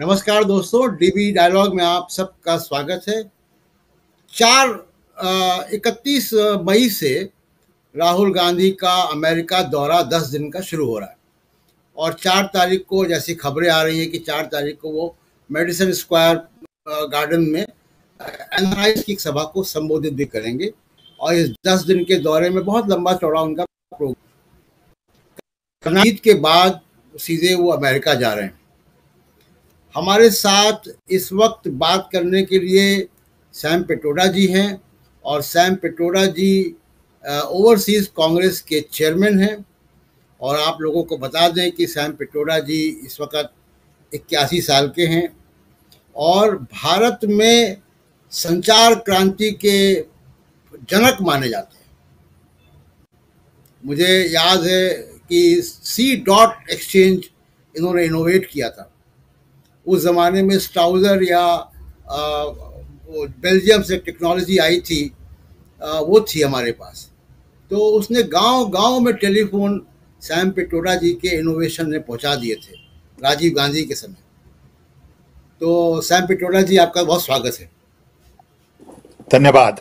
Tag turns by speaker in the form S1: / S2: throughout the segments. S1: नमस्कार दोस्तों DB dialogue में आप सबका स्वागत है चार इकतीस मई से राहुल गांधी का अमेरिका दौरा दस दिन का शुरू हो रहा है और चार तारीख को जैसी खबरें आ रही हैं कि चार तारीख को वो मेडिसन स्क्वायर गार्डन में एन की सभा को संबोधित भी करेंगे और इस दस दिन के दौरे में बहुत लंबा चौड़ा उनका प्रोग्राम के बाद सीधे वो अमेरिका जा रहे हैं हमारे साथ इस वक्त बात करने के लिए सैम पिटोडा जी हैं और सैम पिटोडा जी ओवरसीज़ कांग्रेस के चेयरमैन हैं और आप लोगों को बता दें कि सैम पिटोडा जी इस वक्त इक्यासी साल के हैं और भारत में संचार क्रांति के जनक माने जाते हैं मुझे याद है कि सी डॉट एक्सचेंज इन्होंने इनोवेट किया था उस ज़माने में स्टाउज़र या बेल्जियम से टेक्नोलॉजी आई थी आ, वो थी हमारे पास तो उसने गांव गांव में टेलीफोन सैम पिटोरा जी के इनोवेशन ने पहुंचा दिए थे राजीव गांधी के समय तो सैम पिटोरा जी आपका बहुत स्वागत है धन्यवाद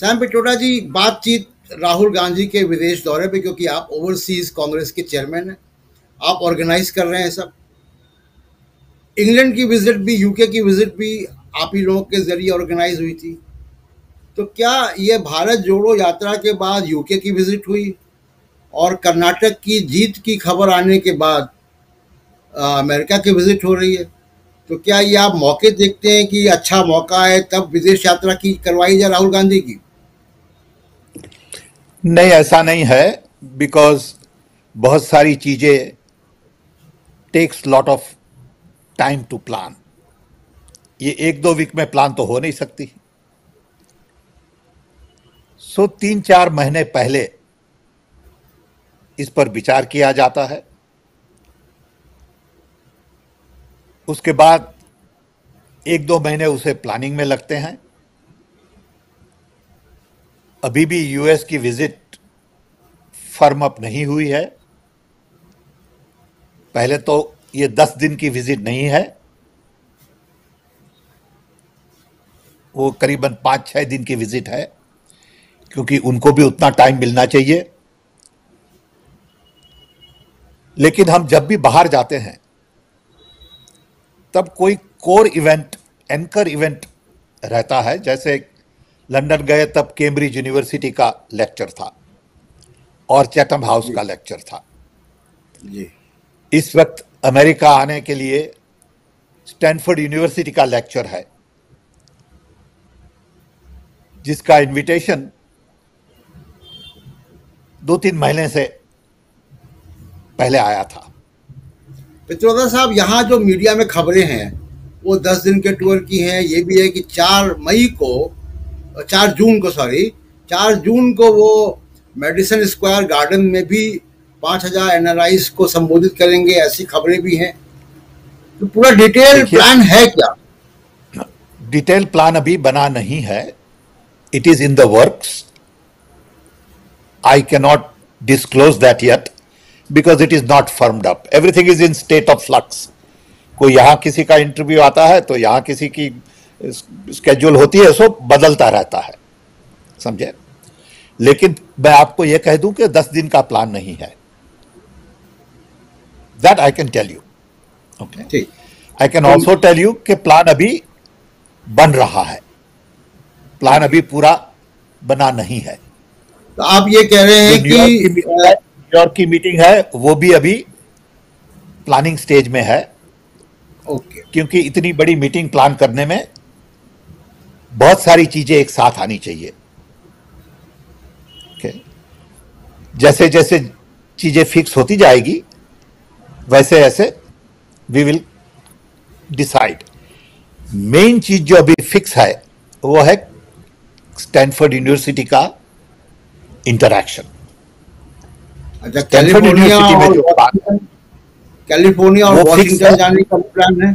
S1: सैम पिटोरा जी बातचीत राहुल गांधी के विदेश दौरे पे क्योंकि आप ओवरसीज कांग्रेस के चेयरमैन हैं आप ऑर्गेनाइज कर रहे हैं सब इंग्लैंड की विजिट भी यूके की विजिट भी आप ही लोगों के जरिए ऑर्गेनाइज हुई थी तो क्या ये भारत जोड़ो यात्रा के बाद यूके की विजिट हुई और कर्नाटक की जीत की खबर आने के बाद आ, अमेरिका की विजिट हो रही है तो क्या ये आप मौके देखते हैं कि अच्छा मौका है तब विदेश यात्रा की करवाई जाए राहुल गांधी की नहीं ऐसा
S2: नहीं है बिकॉज बहुत सारी चीज़ें takes lot of time to plan ये एक दो वीक में प्लान तो हो नहीं सकती सो तीन चार महीने पहले इस पर विचार किया जाता है उसके बाद एक दो महीने उसे प्लानिंग में लगते हैं अभी भी यूएस की विजिट फर्म अप नहीं हुई है पहले तो ये दस दिन की विजिट नहीं है वो करीबन पाँच छः दिन की विजिट है क्योंकि उनको भी उतना टाइम मिलना चाहिए लेकिन हम जब भी बाहर जाते हैं तब कोई कोर इवेंट एंकर इवेंट रहता है जैसे लंदन गए तब कैम्ब्रिज यूनिवर्सिटी का लेक्चर था और चैटम हाउस का लेक्चर था जी इस वक्त अमेरिका आने के लिए स्टैनफोर्ड यूनिवर्सिटी का लेक्चर है जिसका इनविटेशन दो तीन महीने से पहले आया था पित्रोदा
S1: तो साहब यहाँ जो मीडिया में खबरें हैं वो दस दिन के टूर की हैं ये भी है कि चार मई को चार जून को सॉरी चार जून को वो मेडिसन स्क्वायर गार्डन में भी पाँच हजार एन को संबोधित करेंगे ऐसी खबरें भी हैं
S2: तो पूरा डिटेल प्लान है क्या डिटेल प्लान अभी बना नहीं है it is in the works I cannot disclose that yet because it is not firmed up everything is in state of flux कोई यहाँ किसी का इंटरव्यू आता है तो यहाँ किसी की स्केड्यूल होती है सो बदलता रहता है समझे लेकिन मैं आपको यह कह दूं कि दस दिन का प्लान नहीं है that I can tell you okay I can also tell you कि प्लान अभी बन रहा है प्लान अभी पूरा बना नहीं है तो आप ये कह रहे हैं कि न्यूयॉर्क की मीटिंग है वो भी अभी प्लानिंग स्टेज में है ओके okay. क्योंकि इतनी बड़ी मीटिंग प्लान करने में बहुत सारी चीजें एक साथ आनी चाहिए okay. जैसे जैसे चीजें फिक्स होती जाएगी वैसे ऐसे वी विल डिसाइड मेन चीज जो अभी फिक्स है वो है स्टैनफोर्ड यूनिवर्सिटी का इंटरैक्शन स्टैनफोर्ड यूनिवर्सिटी में
S1: जो
S2: कैलिफोर्निया और वॉशिंगटन जाने का प्लान है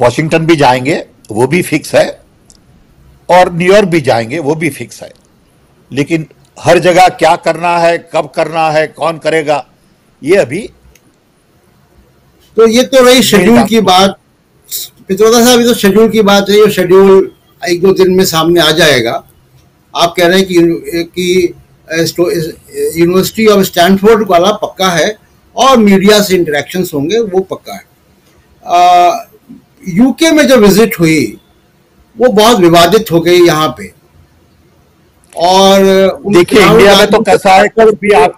S2: वॉशिंगटन भी जाएंगे वो भी फिक्स है और न्यूयॉर्क भी जाएंगे वो भी फिक्स है लेकिन हर जगह क्या करना है कब करना है कौन करेगा ये अभी
S1: तो ये तो रही शेड्यूल
S2: की बात पित्रोदा साहब ये तो शेड्यूल की बात है ये शेड्यूल
S1: एक दो दिन में सामने आ जाएगा आप कह रहे हैं कि कि यूनिवर्सिटी ऑफ स्टैनफोर्ड वाला पक्का है और मीडिया से इंटरेक्शन होंगे वो पक्का है यूके में जो विजिट हुई वो बहुत विवादित हो गई यहाँ पे और देखिए इंडिया में तो कर
S2: भी आप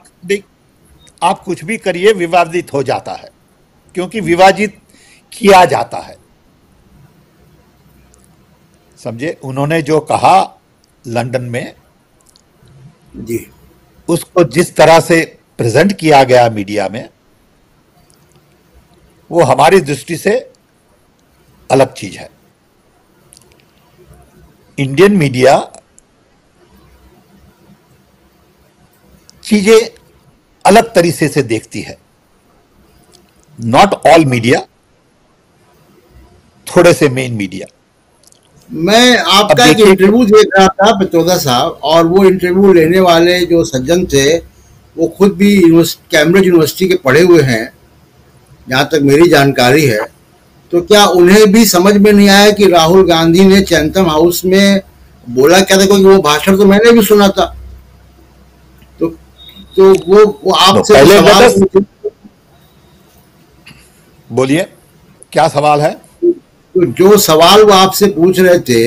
S2: आप कुछ भी करिए विवादित हो जाता है क्योंकि विभाजित किया जाता है समझे उन्होंने जो कहा लंदन में जी उसको जिस तरह से प्रेजेंट किया गया मीडिया में वो हमारी दृष्टि से अलग चीज है इंडियन मीडिया चीजें अलग तरीके से देखती है नॉट ऑल मीडिया थोड़े से मेन मीडिया
S1: मैं आपका एक इंटरव्यू देख रहा था पिचौदा साहब और वो इंटरव्यू लेने वाले जो सज्जन थे वो खुद भी कैम्ब्रिज यूनिवर्सिटी के पढ़े हुए हैं जहाँ तक मेरी जानकारी है तो क्या उन्हें भी समझ में नहीं आया कि राहुल गांधी ने चैंतम हाउस में बोला क्या था क्योंकि वो भाषण तो मैंने भी सुना था तो तो वो, वो आपसे पहले बोलिए क्या सवाल है तो जो सवाल वो आपसे पूछ रहे थे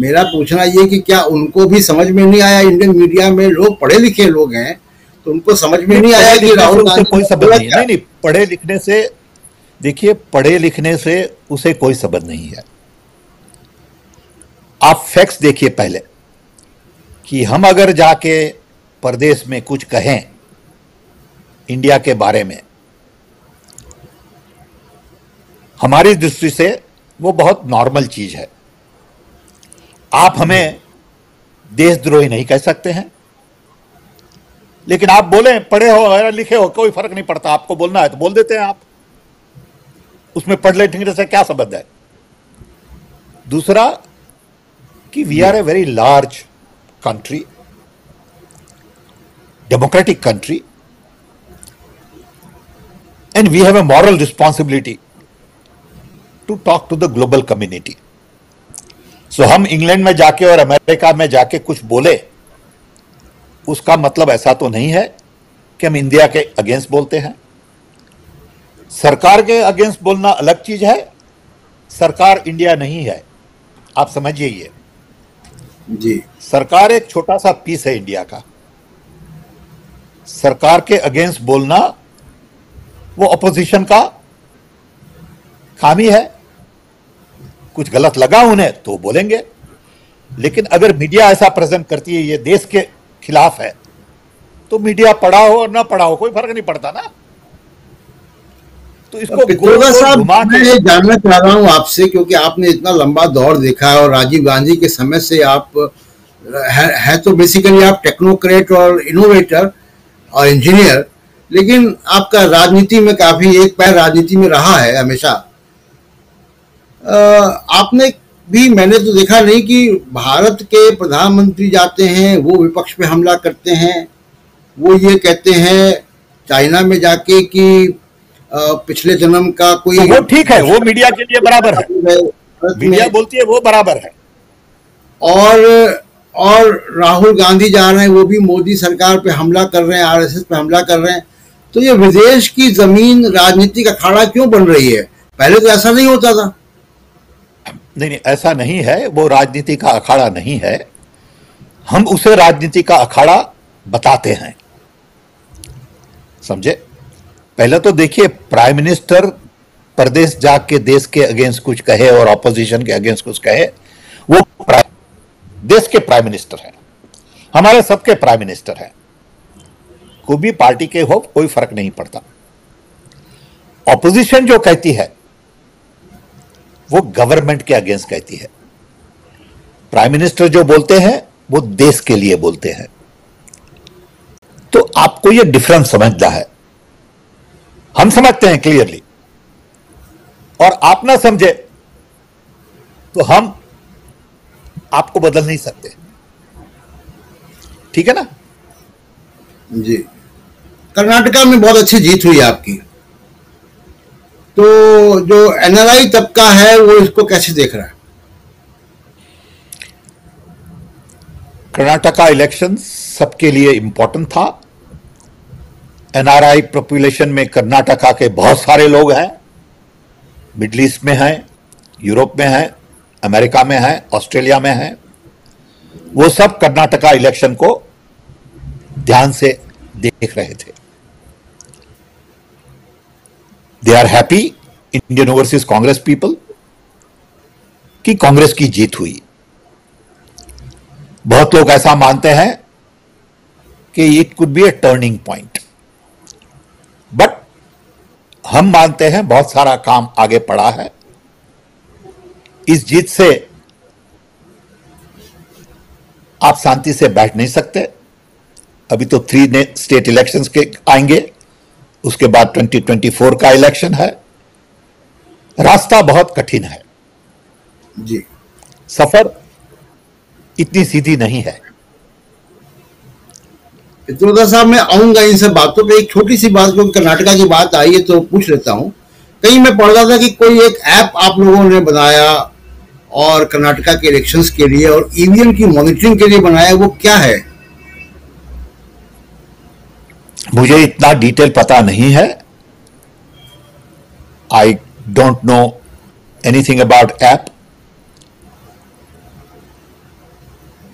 S1: मेरा पूछना ये कि क्या उनको भी समझ में नहीं आया इंडियन मीडिया में लोग पढ़े लिखे लोग हैं तो उनको समझ में नहीं आया कि राहुल गांधी कोई संबंध नहीं नहीं
S2: नहीं पढ़े लिखने से देखिए पढ़े लिखने से उसे कोई संबंध नहीं है आप फैक्ट्स देखिए पहले कि हम अगर जाके प्रदेश में कुछ कहें इंडिया के बारे में हमारी दृष्टि से वो बहुत नॉर्मल चीज़ है आप हमें देशद्रोही नहीं कह सकते हैं लेकिन आप बोले पढ़े हो वगैरह लिखे हो कोई फर्क नहीं पड़ता आपको बोलना है तो बोल देते हैं आप उसमें पढ़ लिखने से क्या संबंध है दूसरा कि we are a very large country democratic country and we have a moral responsibility to talk to the global community so हम इंग्लैंड में जाके और अमेरिका में जाके कुछ बोले उसका मतलब ऐसा तो नहीं है कि हम इंडिया के अगेंस्ट बोलते हैं सरकार के अगेंस्ट बोलना अलग चीज है सरकार इंडिया नहीं है आप समझिए ये जी सरकार एक छोटा सा पीस है इंडिया का सरकार के अगेंस्ट बोलना वो अपोजिशन का काम ही है कुछ गलत लगा उन्हें तो बोलेंगे लेकिन अगर मीडिया ऐसा प्रेजेंट करती है ये देश के खिलाफ है तो मीडिया पढ़ा हो और ना पढ़ा हो कोई फर्क नहीं पड़ता ना तो
S1: इसको साहब मैं ये जानना चाह रहा हूँ आपसे क्योंकि आपने इतना लंबा दौर देखा है और राजीव गांधी के समय से आप है, है तो बेसिकली आप टेक्नोक्रेट और इनोवेटर और इंजीनियर लेकिन आपका राजनीति में काफी एक पैर राजनीति में रहा है हमेशा आपने भी मैंने तो देखा नहीं कि भारत के प्रधानमंत्री जाते हैं वो विपक्ष पे हमला करते हैं वो ये कहते हैं चाइना में जाके कि पिछले जन्म का कोई तो वो ठीक है वो मीडिया के लिए बराबर है मीडिया बोलती है वो बराबर है और और राहुल गांधी जा रहे हैं वो भी मोदी सरकार पे हमला कर रहे हैं आरएसएस पे हमला कर रहे हैं तो ये विदेश की जमीन राजनीति का अखाड़ा क्यों
S2: बन रही है पहले तो ऐसा नहीं होता था नहीं नहीं ऐसा नहीं है वो राजनीति का अखाड़ा नहीं है हम उसे राजनीति का अखाड़ा बताते हैं समझे पहले तो देखिए प्राइम मिनिस्टर प्रदेश जाके देश के अगेंस्ट कुछ कहे और ऑपोजिशन के अगेंस्ट कुछ कहे वो देश के प्राइम मिनिस्टर हैं हमारे सबके प्राइम मिनिस्टर हैं कोई भी पार्टी के हो कोई फर्क नहीं पड़ता ऑपोजिशन जो कहती है वो गवर्नमेंट के अगेंस्ट कहती है प्राइम मिनिस्टर जो बोलते हैं वो देश के लिए बोलते हैं तो आपको ये डिफरेंस समझना है हम समझते हैं क्लियरली और आप ना समझे तो हम आपको बदल नहीं सकते ठीक है ना जी कर्नाटका में बहुत अच्छी जीत हुई आपकी तो जो आई तबका है वो इसको कैसे देख रहा है कर्नाटका इलेक्शन सबके लिए इम्पोर्टेंट था एनआरआई पॉपुलेशन में कर्नाटका के बहुत सारे लोग हैं मिडल ईस्ट में हैं यूरोप में हैं अमेरिका में हैं ऑस्ट्रेलिया में हैं वो सब कर्नाटका इलेक्शन को ध्यान से देख रहे थे they are happy Indian overseas Congress people कि कांग्रेस की जीत हुई बहुत लोग ऐसा मानते हैं कि it could be a turning point but हम मानते हैं बहुत सारा काम आगे पड़ा है इस जीत से आप शांति से बैठ नहीं सकते अभी तो थ्री स्टेट इलेक्शंस के आएंगे उसके बाद 2024 का इलेक्शन है रास्ता बहुत कठिन है जी सफर इतनी सीधी नहीं है इतना
S1: साहब मैं आऊंगा इन सब बातों पे एक छोटी सी बात क्योंकि कर्नाटका की बात आई है तो पूछ लेता हूं कहीं मैं पढ़ रहा था कि कोई एक ऐप आप लोगों ने बनाया और कर्नाटका के इलेक्शंस के लिए और ईवीएम की मॉनिटरिंग के लिए बनाया वो क्या है
S2: मुझे इतना डिटेल पता नहीं है I don't know anything about app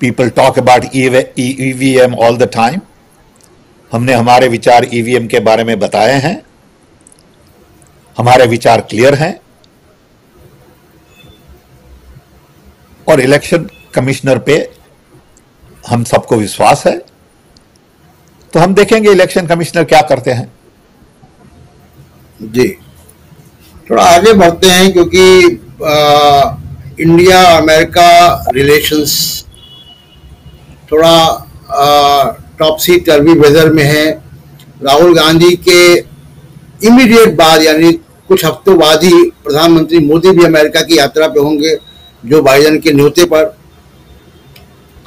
S2: people talk about EVM all the time हमने हमारे विचार ईवीएम e के बारे में बताए हैं हमारे विचार क्लियर हैं और इलेक्शन कमिश्नर पे हम सबको विश्वास है तो हम देखेंगे इलेक्शन कमिश्नर क्या करते हैं जी
S1: थोड़ा आगे बढ़ते हैं क्योंकि आ, इंडिया अमेरिका रिलेशंस थोड़ा टॉपसी टर्वी वेदर में है राहुल गांधी के इमीडिएट बाद यानी कुछ हफ्तों बाद ही प्रधानमंत्री मोदी भी अमेरिका की यात्रा पे होंगे जो बाइडन के न्योते पर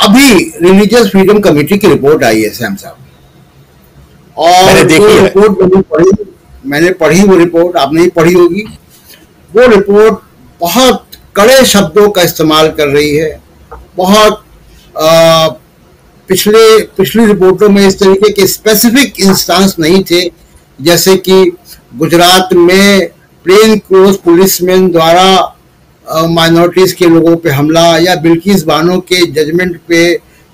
S1: अभी रिलीजियस फ्रीडम कमेटी की रिपोर्ट आई है सैम साहब और तो रिपोर्ट मैंने पढ़ी मैंने पढ़ी वो रिपोर्ट आपने ही पढ़ी होगी वो रिपोर्ट बहुत कड़े शब्दों का इस्तेमाल कर रही है बहुत आ, पिछले पिछली रिपोर्टों में इस तरीके के स्पेसिफिक इंस्टांस नहीं थे जैसे कि गुजरात में प्लेन पुलिस पुलिसमैन द्वारा माइनॉरिटीज़ के लोगों पे हमला या बिल्किस बानों के जजमेंट पे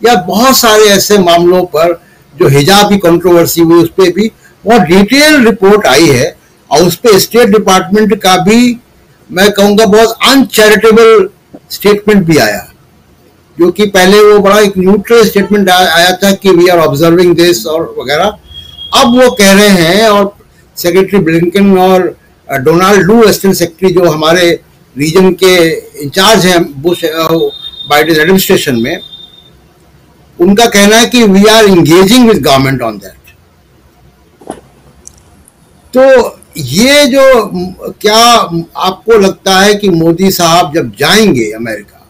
S1: या बहुत सारे ऐसे मामलों पर जो हिजाब की कंट्रोवर्सी हुई उस पर भी बहुत डिटेल रिपोर्ट आई है और उस पर स्टेट डिपार्टमेंट का भी मैं कहूँगा बहुत अनचैरिटेबल स्टेटमेंट भी आया जो कि पहले वो बड़ा एक न्यूट्रल स्टेटमेंट आया था कि वी आर ऑब्जर्विंग दिस और वगैरह अब वो कह रहे हैं और सेक्रेटरी ब्लिंकन और डोनाल्ड लू वेस्टर्न सेक्रेटरी जो हमारे रीजन के इंचार्ज हैं बुश बाइडन एडमिनिस्ट्रेशन में उनका कहना है कि we are engaging with government on that तो ये जो क्या आपको लगता है कि मोदी साहब जब जाएंगे अमेरिका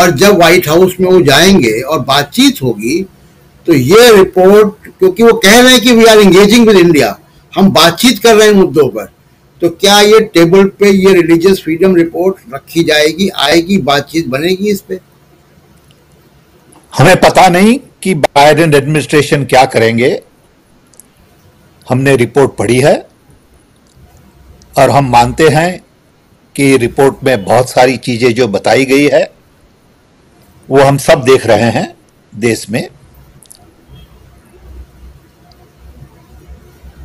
S1: और जब व्हाइट हाउस में वो जाएंगे और बातचीत होगी तो ये रिपोर्ट क्योंकि वो कह रहे हैं कि we are engaging with India हम बातचीत कर रहे हैं मुद्दों पर तो क्या ये टेबल पे ये रिलीजियस फ्रीडम रिपोर्ट रखी जाएगी आएगी बातचीत बनेगी इस
S2: पर हमें पता नहीं कि बाइडेन एडमिनिस्ट्रेशन क्या करेंगे हमने रिपोर्ट पढ़ी है और हम मानते हैं कि रिपोर्ट में बहुत सारी चीज़ें जो बताई गई है वो हम सब देख रहे हैं देश में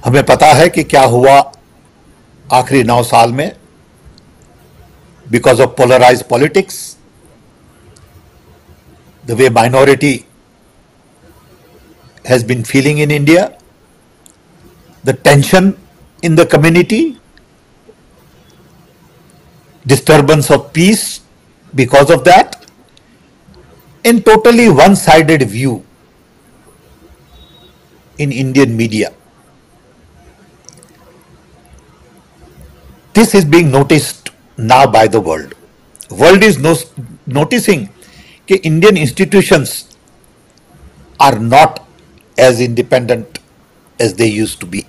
S2: हमें पता है कि क्या हुआ आखिरी नौ साल में because of polarise politics the way minority has been feeling in India, the tension in the community, disturbance of peace because of that, and totally one sided view in Indian media. This is being noticed now by the world. World is no- noticing कि Indian institutions are not as independent as they used to be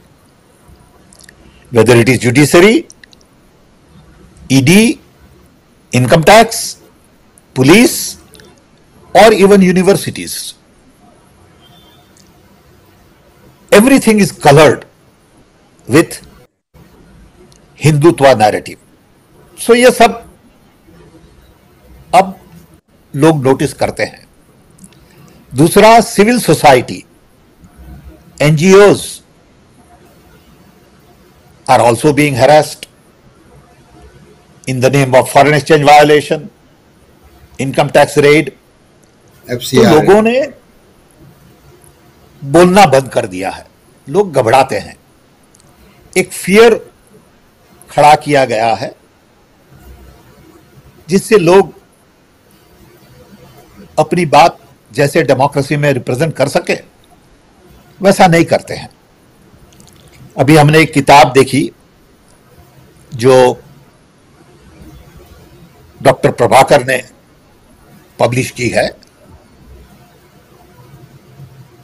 S2: whether it is judiciary ED income tax police और even universities everything is coloured with Hindutva narrative so ये सब लोग notice करते हैं दूसरा civil society NGOs are also being harassed in the name of foreign exchange violation income tax raid सी तो लोगों ने बोलना बंद कर दिया है लोग घबराते हैं एक फियर खड़ा किया गया है जिससे लोग अपनी बात जैसे डेमोक्रेसी में रिप्रेजेंट कर सके वैसा नहीं करते हैं अभी हमने एक किताब देखी जो डॉक्टर प्रभाकर ने पब्लिश की है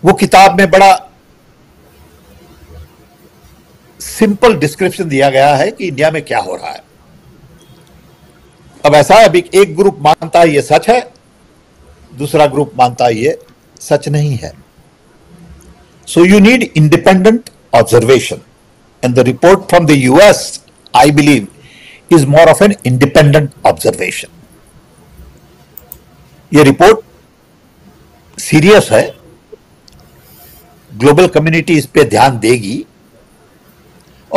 S2: वो किताब में बड़ा सिंपल डिस्क्रिप्शन दिया गया है कि इंडिया में क्या हो रहा है अब ऐसा है अभी एक ग्रुप मानता है ये सच है दूसरा ग्रुप मानता ये सच नहीं है so you need independent observation and the report from the US I believe is more of an independent observation ये रिपोर्ट सीरियस है ग्लोबल कम्युनिटी इस पर ध्यान देगी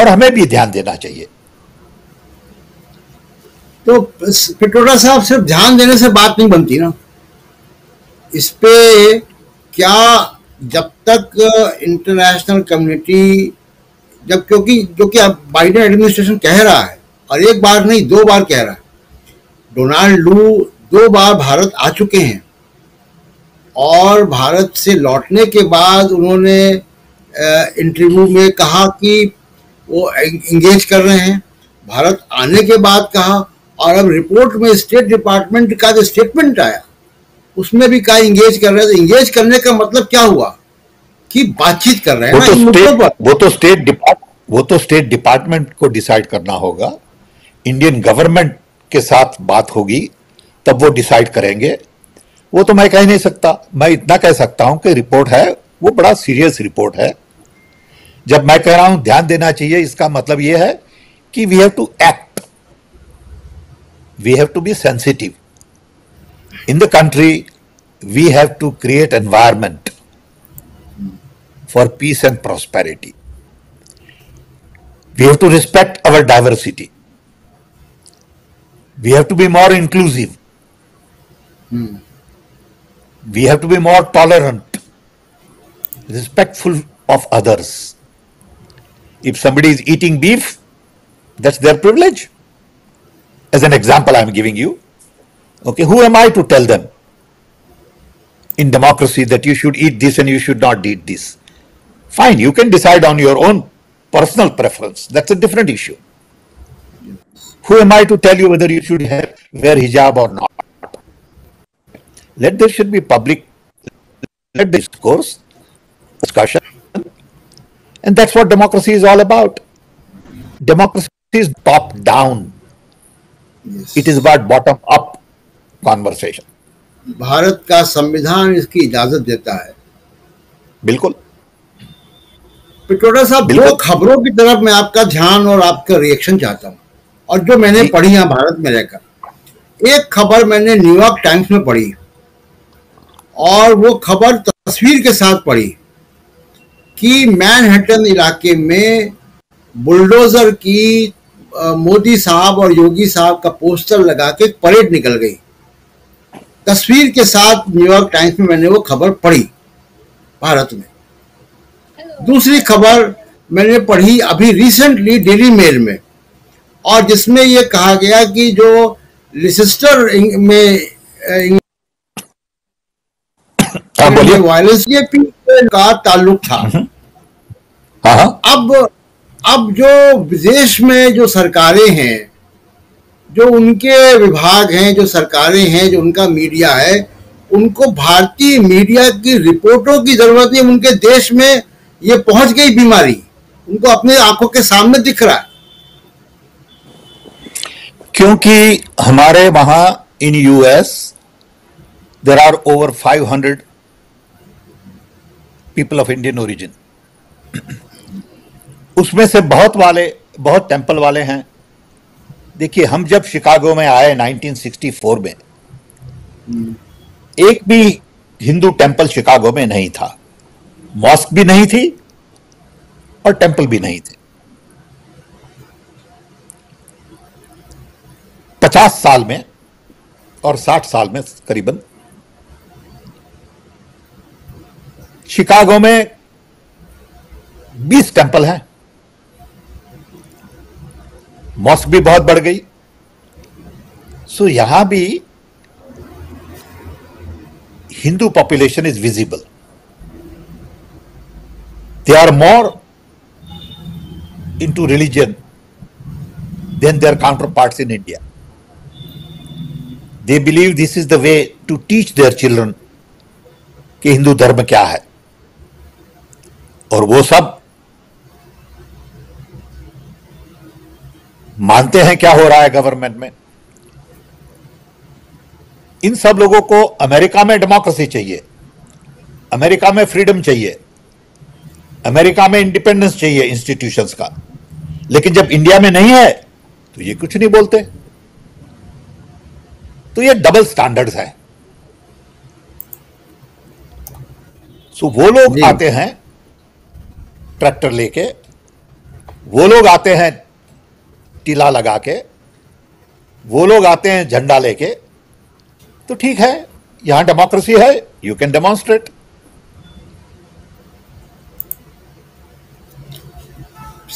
S2: और हमें भी ध्यान देना चाहिए तो पिटोरा साहब सिर्फ ध्यान देने से बात नहीं
S1: बनती ना इस पे क्या जब तक इंटरनेशनल कम्युनिटी जब क्योंकि जो कि अब बाइडन एडमिनिस्ट्रेशन कह रहा है और एक बार नहीं दो बार कह रहा है डोनाल्ड लू दो बार भारत आ चुके हैं और भारत से लौटने के बाद उन्होंने इंटरव्यू में कहा कि वो इंगेज कर रहे हैं भारत आने के बाद कहा और अब रिपोर्ट में स्टेट डिपार्टमेंट का जो स्टेटमेंट आया उसमें भी कहा इंगेज कर रहे थे इंगेज तो करने का मतलब क्या हुआ कि बातचीत कर रहे
S2: हैं वो तो स्टेट वो तो स्टेट डिपार्ट वो तो स्टेट डिपार्टमेंट को डिसाइड करना होगा इंडियन गवर्नमेंट के साथ बात होगी तब वो डिसाइड करेंगे वो तो मैं कह नहीं सकता मैं इतना कह सकता हूं कि रिपोर्ट है वो बड़ा सीरियस रिपोर्ट है जब मैं कह रहा हूं ध्यान देना चाहिए इसका मतलब यह है कि we have to act we have to be sensitive in the country, we have to create environment for peace and prosperity. We have to respect our diversity. We have to be more inclusive. Hmm. We have to be more tolerant, respectful of others. If somebody is eating beef, that's their privilege. As an example, I'm giving you. Okay, who am I to tell them in democracy that you should eat this and you should not eat this? Fine, you can decide on your own personal preference. That's a different issue. Who am I to tell you whether you should have, wear hijab or not? Let there should be public let discourse, discussion, and that's what democracy is all about. Democracy is top down. Yes. It is about bottom up conversation
S1: Bharat का संविधान इसकी इजाजत देता है बिल्कुल पिटोड़ा साहब दो खबरों की तरफ मैं आपका ध्यान और आपका रिएक्शन चाहता हूँ और जो मैंने पढ़ी यहाँ भारत में रहकर एक खबर मैंने न्यूयॉर्क टाइम्स में पढ़ी और वो खबर तस्वीर के साथ पढ़ी कि मैनहट्टन इलाके में बुलडोजर की मोदी साहब और योगी साहब का पोस्टर लगा के परेड निकल गई तस्वीर के साथ न्यूयॉर्क टाइम्स में मैंने वो खबर पढ़ी भारत में दूसरी खबर मैंने पढ़ी अभी रिसेंटली डेली मेल में और जिसमें ये कहा गया कि जो लिसिस्टर में वायरस ये का ताल्लुक था हम्म। हाँ, हाँ। अब अब जो विदेश में जो सरकारें हैं जो उनके विभाग हैं जो सरकारें हैं जो उनका मीडिया है उनको भारतीय मीडिया की रिपोर्टों की जरूरत नहीं उनके देश में ये पहुंच गई बीमारी उनको अपने आंखों के सामने दिख रहा है
S2: क्योंकि हमारे वहां in US there are over 500 people of Indian origin उसमें से बहुत वाले बहुत टेंपल वाले हैं देखिए हम जब शिकागो में आए 1964 में एक भी हिंदू टेंपल शिकागो में नहीं था मॉस्क भी नहीं थी और टेंपल भी नहीं थे पचास साल में और साठ साल में करीबन शिकागो में बीस टेंपल हैं मॉस्क भी बहुत बढ़ गई सो so, यहां भी Hindu population is visible they are more into religion than their counterpart in India they believe this is the way to teach their children कि हिंदू धर्म क्या है और वो सब मानते हैं क्या हो रहा है गवर्नमेंट में इन सब लोगों को अमेरिका में डेमोक्रेसी चाहिए अमेरिका में फ्रीडम चाहिए अमेरिका में इंडिपेंडेंस चाहिए इंस्टीट्यूशंस का लेकिन जब इंडिया में नहीं है तो ये कुछ नहीं बोलते तो ये डबल स्टैंडर्ड्स है सो वो लोग आते हैं ट्रैक्टर लेके वो लोग आते हैं टीला लगा के वो लोग आते हैं झंडा लेके तो ठीक है यहाँ डेमोक्रेसी है यू कैन डेमोन्स्ट्रेट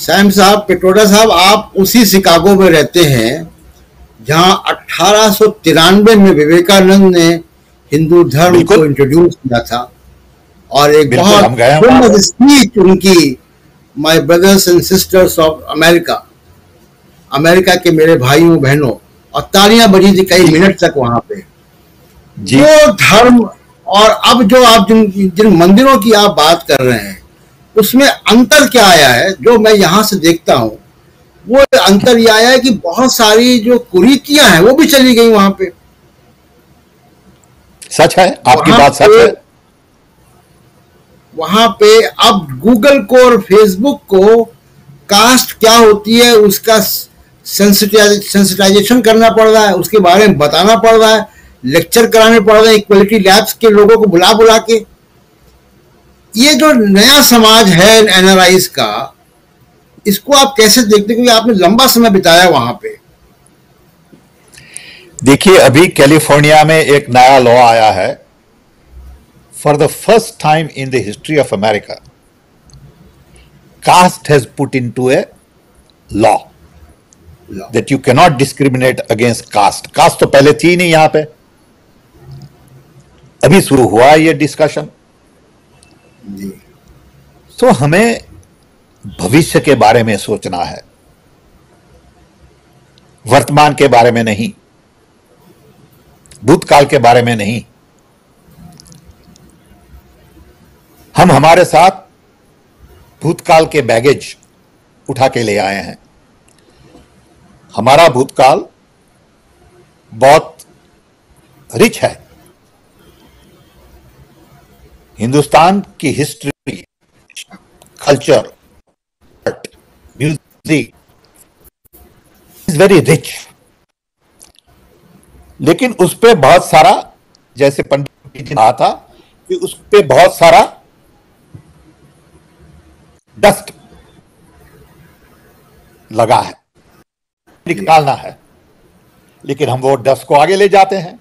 S2: सैम साहब पिटोडा साहब आप उसी शिकागो
S1: में रहते हैं जहां अठारह में विवेकानंद ने हिंदू धर्म को इंट्रोड्यूस किया था और एक बहुत स्पीच उनकी my brothers and sisters of America America के मेरे भाइयों बहनों और तालियां बजी थी कई मिनट तक वहां पे जो धर्म और अब जो आप जिन जिन मंदिरों की आप बात कर रहे हैं उसमें अंतर क्या आया है जो मैं यहाँ से देखता हूँ वो अंतर यह आया है कि बहुत सारी जो कुरीतियां हैं वो भी चली गई वहां पे सच है आपकी बात सच है वहां पे अब गूगल को और फेसबुक को कास्ट क्या होती है उसका सेंसिटाइजेशन करना पड़ रहा है उसके बारे में बताना पड़ रहा है लेक्चर कराने पड़ रहे हैं इक्वलिटी लैब्स के लोगों को बुला बुला के ये जो नया समाज है एन का इसको आप कैसे देखते क्योंकि आपने लंबा समय बिताया
S2: वहां पे देखिए अभी कैलिफोर्निया में एक नया लॉ आया है for the first time in the history of America caste has put into a law that you cannot discriminate against caste caste तो पहले थी नहीं यहां पे अभी शुरू हुआ ये डिस्कशन तो हमें भविष्य के बारे में सोचना है वर्तमान के बारे में नहीं भूतकाल के बारे में नहीं हम हमारे साथ भूतकाल के बैगेज उठा के ले आए हैं हमारा भूतकाल बहुत रिच है हिंदुस्तान की history culture art music is very rich लेकिन उस पर बहुत सारा जैसे पंडित जी ने कहा था कि उस पर बहुत सारा डस्ट लगा है निकालना है लेकिन हम वो डस्ट को आगे ले जाते हैं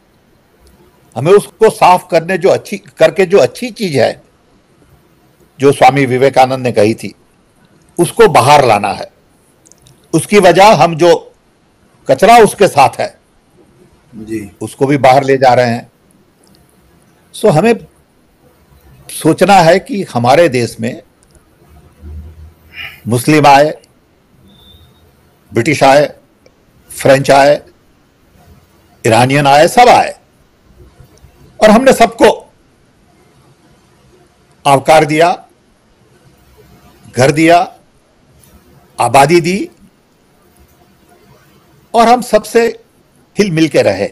S2: हमें उसको साफ करने जो अच्छी करके जो अच्छी चीज है जो स्वामी विवेकानंद ने कही थी उसको बाहर लाना है उसकी वजह हम जो कचरा उसके साथ है जी उसको भी बाहर ले जा रहे हैं सो हमें सोचना है कि हमारे देश में मुस्लिम आए ब्रिटिश आए फ्रेंच आए ईरानियन आए सब आए और हमने सबको आवकार दिया घर दिया आबादी दी और हम सबसे हिल मिल के रहे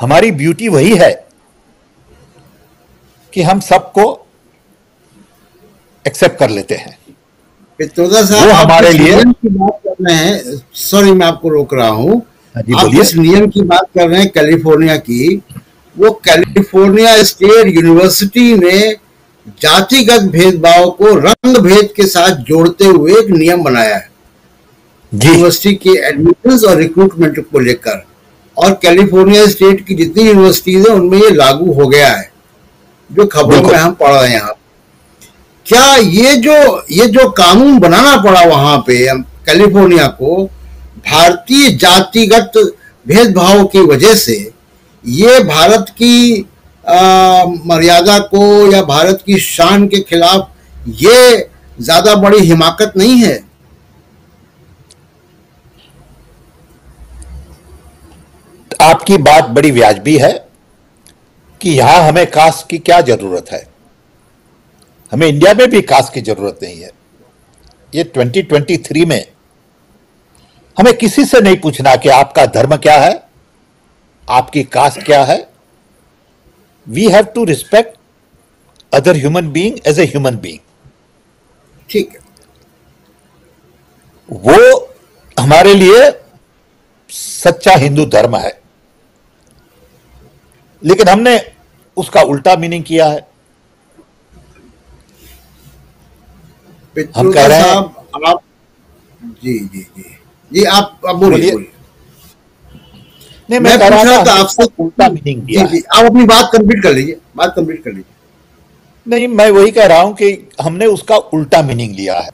S2: हमारी ब्यूटी वही है कि हम सबको एक्सेप्ट कर लेते हैं
S1: पित्रोदा साहब वो हमारे लिए बात कर रहे हैं सॉरी मैं आपको रोक रहा हूँ इस जिस नियम की बात कर रहे हैं कैलिफोर्निया हाँ की वो कैलिफोर्निया स्टेट यूनिवर्सिटी ने जातिगत भेदभाव को रंग भेद के साथ जोड़ते हुए एक नियम बनाया है यूनिवर्सिटी के एडमिशन और रिक्रूटमेंट को लेकर और कैलिफोर्निया स्टेट की जितनी यूनिवर्सिटीज है उनमें ये लागू हो गया है जो खबरों में हम पढ़ रहे हैं यहाँ क्या ये जो ये जो कानून बनाना पड़ा वहां पे कैलिफोर्निया को भारतीय जातिगत भेदभाव की वजह से ये भारत की आ, मर्यादा को या भारत की शान के खिलाफ ये ज्यादा बड़ी हिमाकत नहीं है
S2: आपकी बात बड़ी व्याजबी है कि यहां हमें कास्ट की क्या जरूरत है हमें इंडिया में भी कास्ट की जरूरत नहीं है ये 2023 में हमें किसी से नहीं पूछना कि आपका धर्म क्या है आपकी कास्ट क्या है we have to respect other human being as a human being ठीक वो हमारे लिए सच्चा हिंदू धर्म है लेकिन हमने उसका उल्टा मीनिंग किया है हम कह रहे हैं आप
S1: जी जी जी जी आप आप बोलिए नहीं मैं, पूछ रहा था
S2: आपसे उल्टा मीनिंग दिया जी, जी, आप अपनी बात कंप्लीट कर लीजिए बात कंप्लीट कर लीजिए नहीं मैं वही कह रहा हूं कि हमने उसका उल्टा मीनिंग लिया है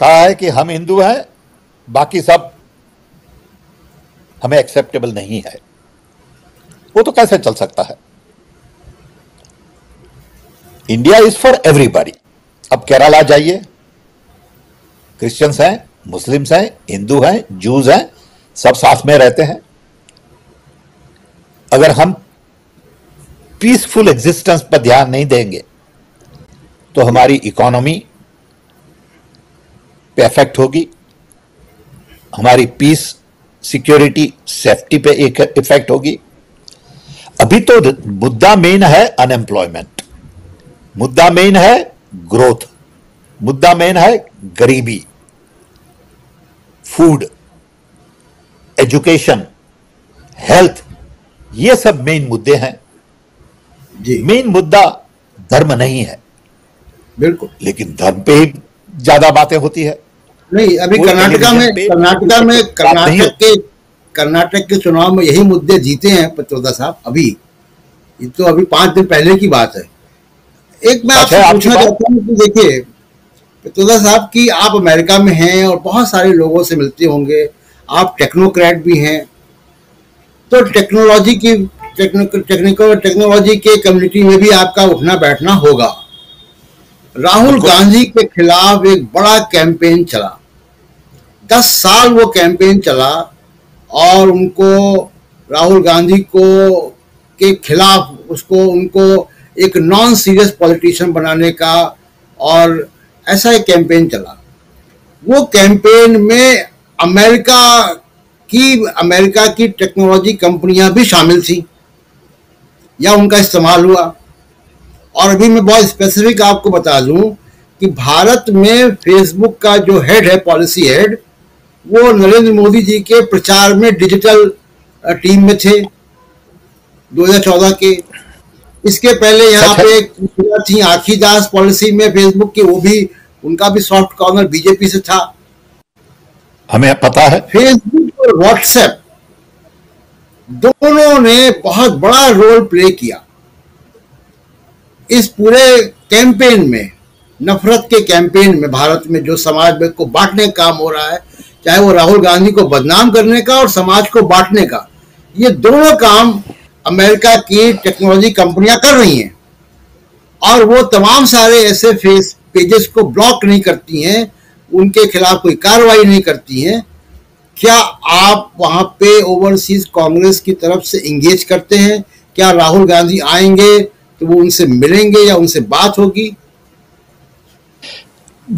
S2: कहा है कि हम हिंदू हैं बाकी सब हमें एक्सेप्टेबल नहीं है वो तो कैसे चल सकता है इंडिया इज फॉर एवरीबॉडी अब केरला जाइए क्रिश्चियंस हैं मुस्लिम्स हैं हिंदू हैं जूज हैं सब साथ में रहते हैं अगर हम पीसफुल एग्जिस्टेंस पर ध्यान नहीं देंगे तो हमारी इकोनॉमी पे इफेक्ट होगी हमारी पीस सिक्योरिटी सेफ्टी पे एक इफेक्ट होगी अभी तो मुद्दा मेन है अनएम्प्लॉयमेंट मुद्दा मेन है ग्रोथ मुद्दा मेन है गरीबी फूड एजुकेशन हेल्थ ये सब मेन मुद्दे हैं जी मेन मुद्दा धर्म नहीं है बिल्कुल लेकिन धर्म पे ही ज्यादा बातें होती है नहीं अभी कर्नाटका में कर्नाटका में कर्नाटक के कर्नाटक के चुनाव
S1: में यही मुद्दे जीते हैं पत्रदा साहब अभी ये तो अभी पांच दिन पहले की बात है एक मैं आपसे अच्छा, पूछना चाहता हूँ देखिए पित्रोदा साहब की आप अमेरिका में हैं और बहुत सारे लोगों से मिलते होंगे आप टेक्नोक्रेट भी हैं तो टेक्नोलॉजी की टेक्निकल टेक्नोलॉजी के कम्युनिटी में भी आपका उठना बैठना होगा राहुल गांधी के खिलाफ एक बड़ा कैंपेन चला दस साल वो कैंपेन चला और उनको राहुल गांधी को के खिलाफ उसको उनको एक नॉन सीरियस पॉलिटिशियन बनाने का और ऐसा एक कैंपेन चला वो कैंपेन में अमेरिका की अमेरिका की टेक्नोलॉजी कंपनियां भी शामिल थी या उनका इस्तेमाल हुआ और अभी मैं बहुत स्पेसिफिक आपको बता दूं कि भारत में फेसबुक का जो हेड है पॉलिसी हेड वो नरेंद्र मोदी जी के प्रचार में डिजिटल टीम में थे 2014 के इसके पहले यहाँ अच्छा। पे थी आखी दास पॉलिसी में फेसबुक की वो भी उनका भी सॉफ्ट कॉर्नर बीजेपी से था हमें पता है फेसबुक और व्हाट्सएप दोनों ने बहुत बड़ा रोल प्ले किया इस पूरे कैंपेन में नफरत के कैंपेन में भारत में जो समाज में को बांटने का काम हो रहा है चाहे वो राहुल गांधी को बदनाम करने का और समाज को बांटने का ये दोनों काम अमेरिका की टेक्नोलॉजी कंपनियां कर रही हैं और वो तमाम सारे ऐसे फेस पेजेस को ब्लॉक नहीं करती हैं उनके खिलाफ कोई कार्रवाई नहीं करती हैं क्या आप वहाँ पे ओवरसीज कांग्रेस की तरफ से इंगेज करते हैं क्या राहुल गांधी आएंगे तो वो उनसे मिलेंगे
S2: या उनसे बात होगी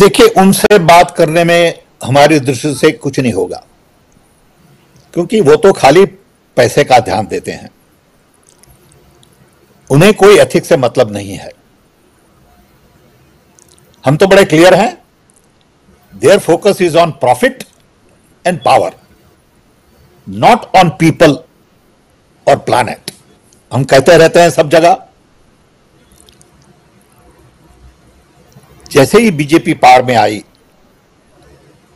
S2: देखिए उनसे बात करने में हमारी दृष्टि से कुछ नहीं होगा क्योंकि वो तो खाली पैसे का ध्यान देते हैं उन्हें कोई एथिक्स से मतलब नहीं है हम तो बड़े क्लियर हैं their focus is on profit and power not on people और प्लानट हम कहते रहते हैं सब जगह जैसे ही बीजेपी पार में आई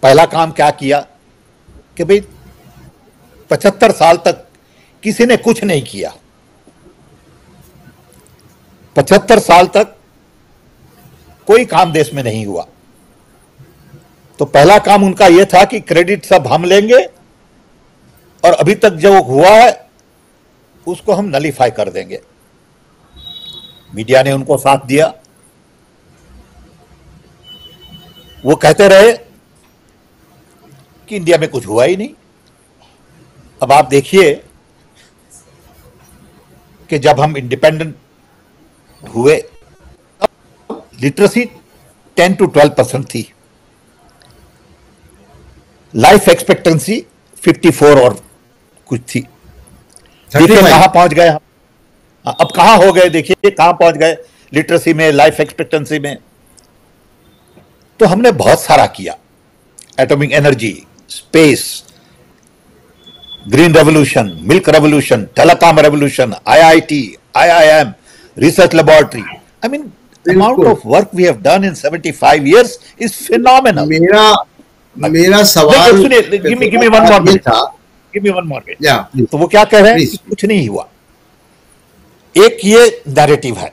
S2: पहला काम क्या किया कि भाई पचहत्तर साल तक किसी ने कुछ नहीं किया पचहत्तर साल तक कोई काम देश में नहीं हुआ तो पहला काम उनका यह था कि क्रेडिट सब हम लेंगे और अभी तक जो हुआ है उसको हम नलीफाई कर देंगे मीडिया ने उनको साथ दिया वो कहते रहे कि इंडिया में कुछ हुआ ही नहीं अब आप देखिए कि जब हम इंडिपेंडेंट हुए literacy ten to twelve percent थी लाइफ एक्सपेक्टेंसी फिफ्टी फोर और कुछ थी कहा पहुंच गए हम हाँ, अब कहा हो गए देखिए कहां पहुंच गए लिटरेसी में लाइफ एक्सपेक्टेंसी में तो हमने बहुत सारा किया atomic energy space green revolution milk revolution telecom revolution IIT IIM research laboratory. I mean, the amount of work we have done in 75 years is phenomenal. मेरा मेरा सवाल सुनिए give me give me one more minute give me one more minute yeah तो वो क्या कह रहे हैं कुछ नहीं हुआ एक ये नैरेटिव है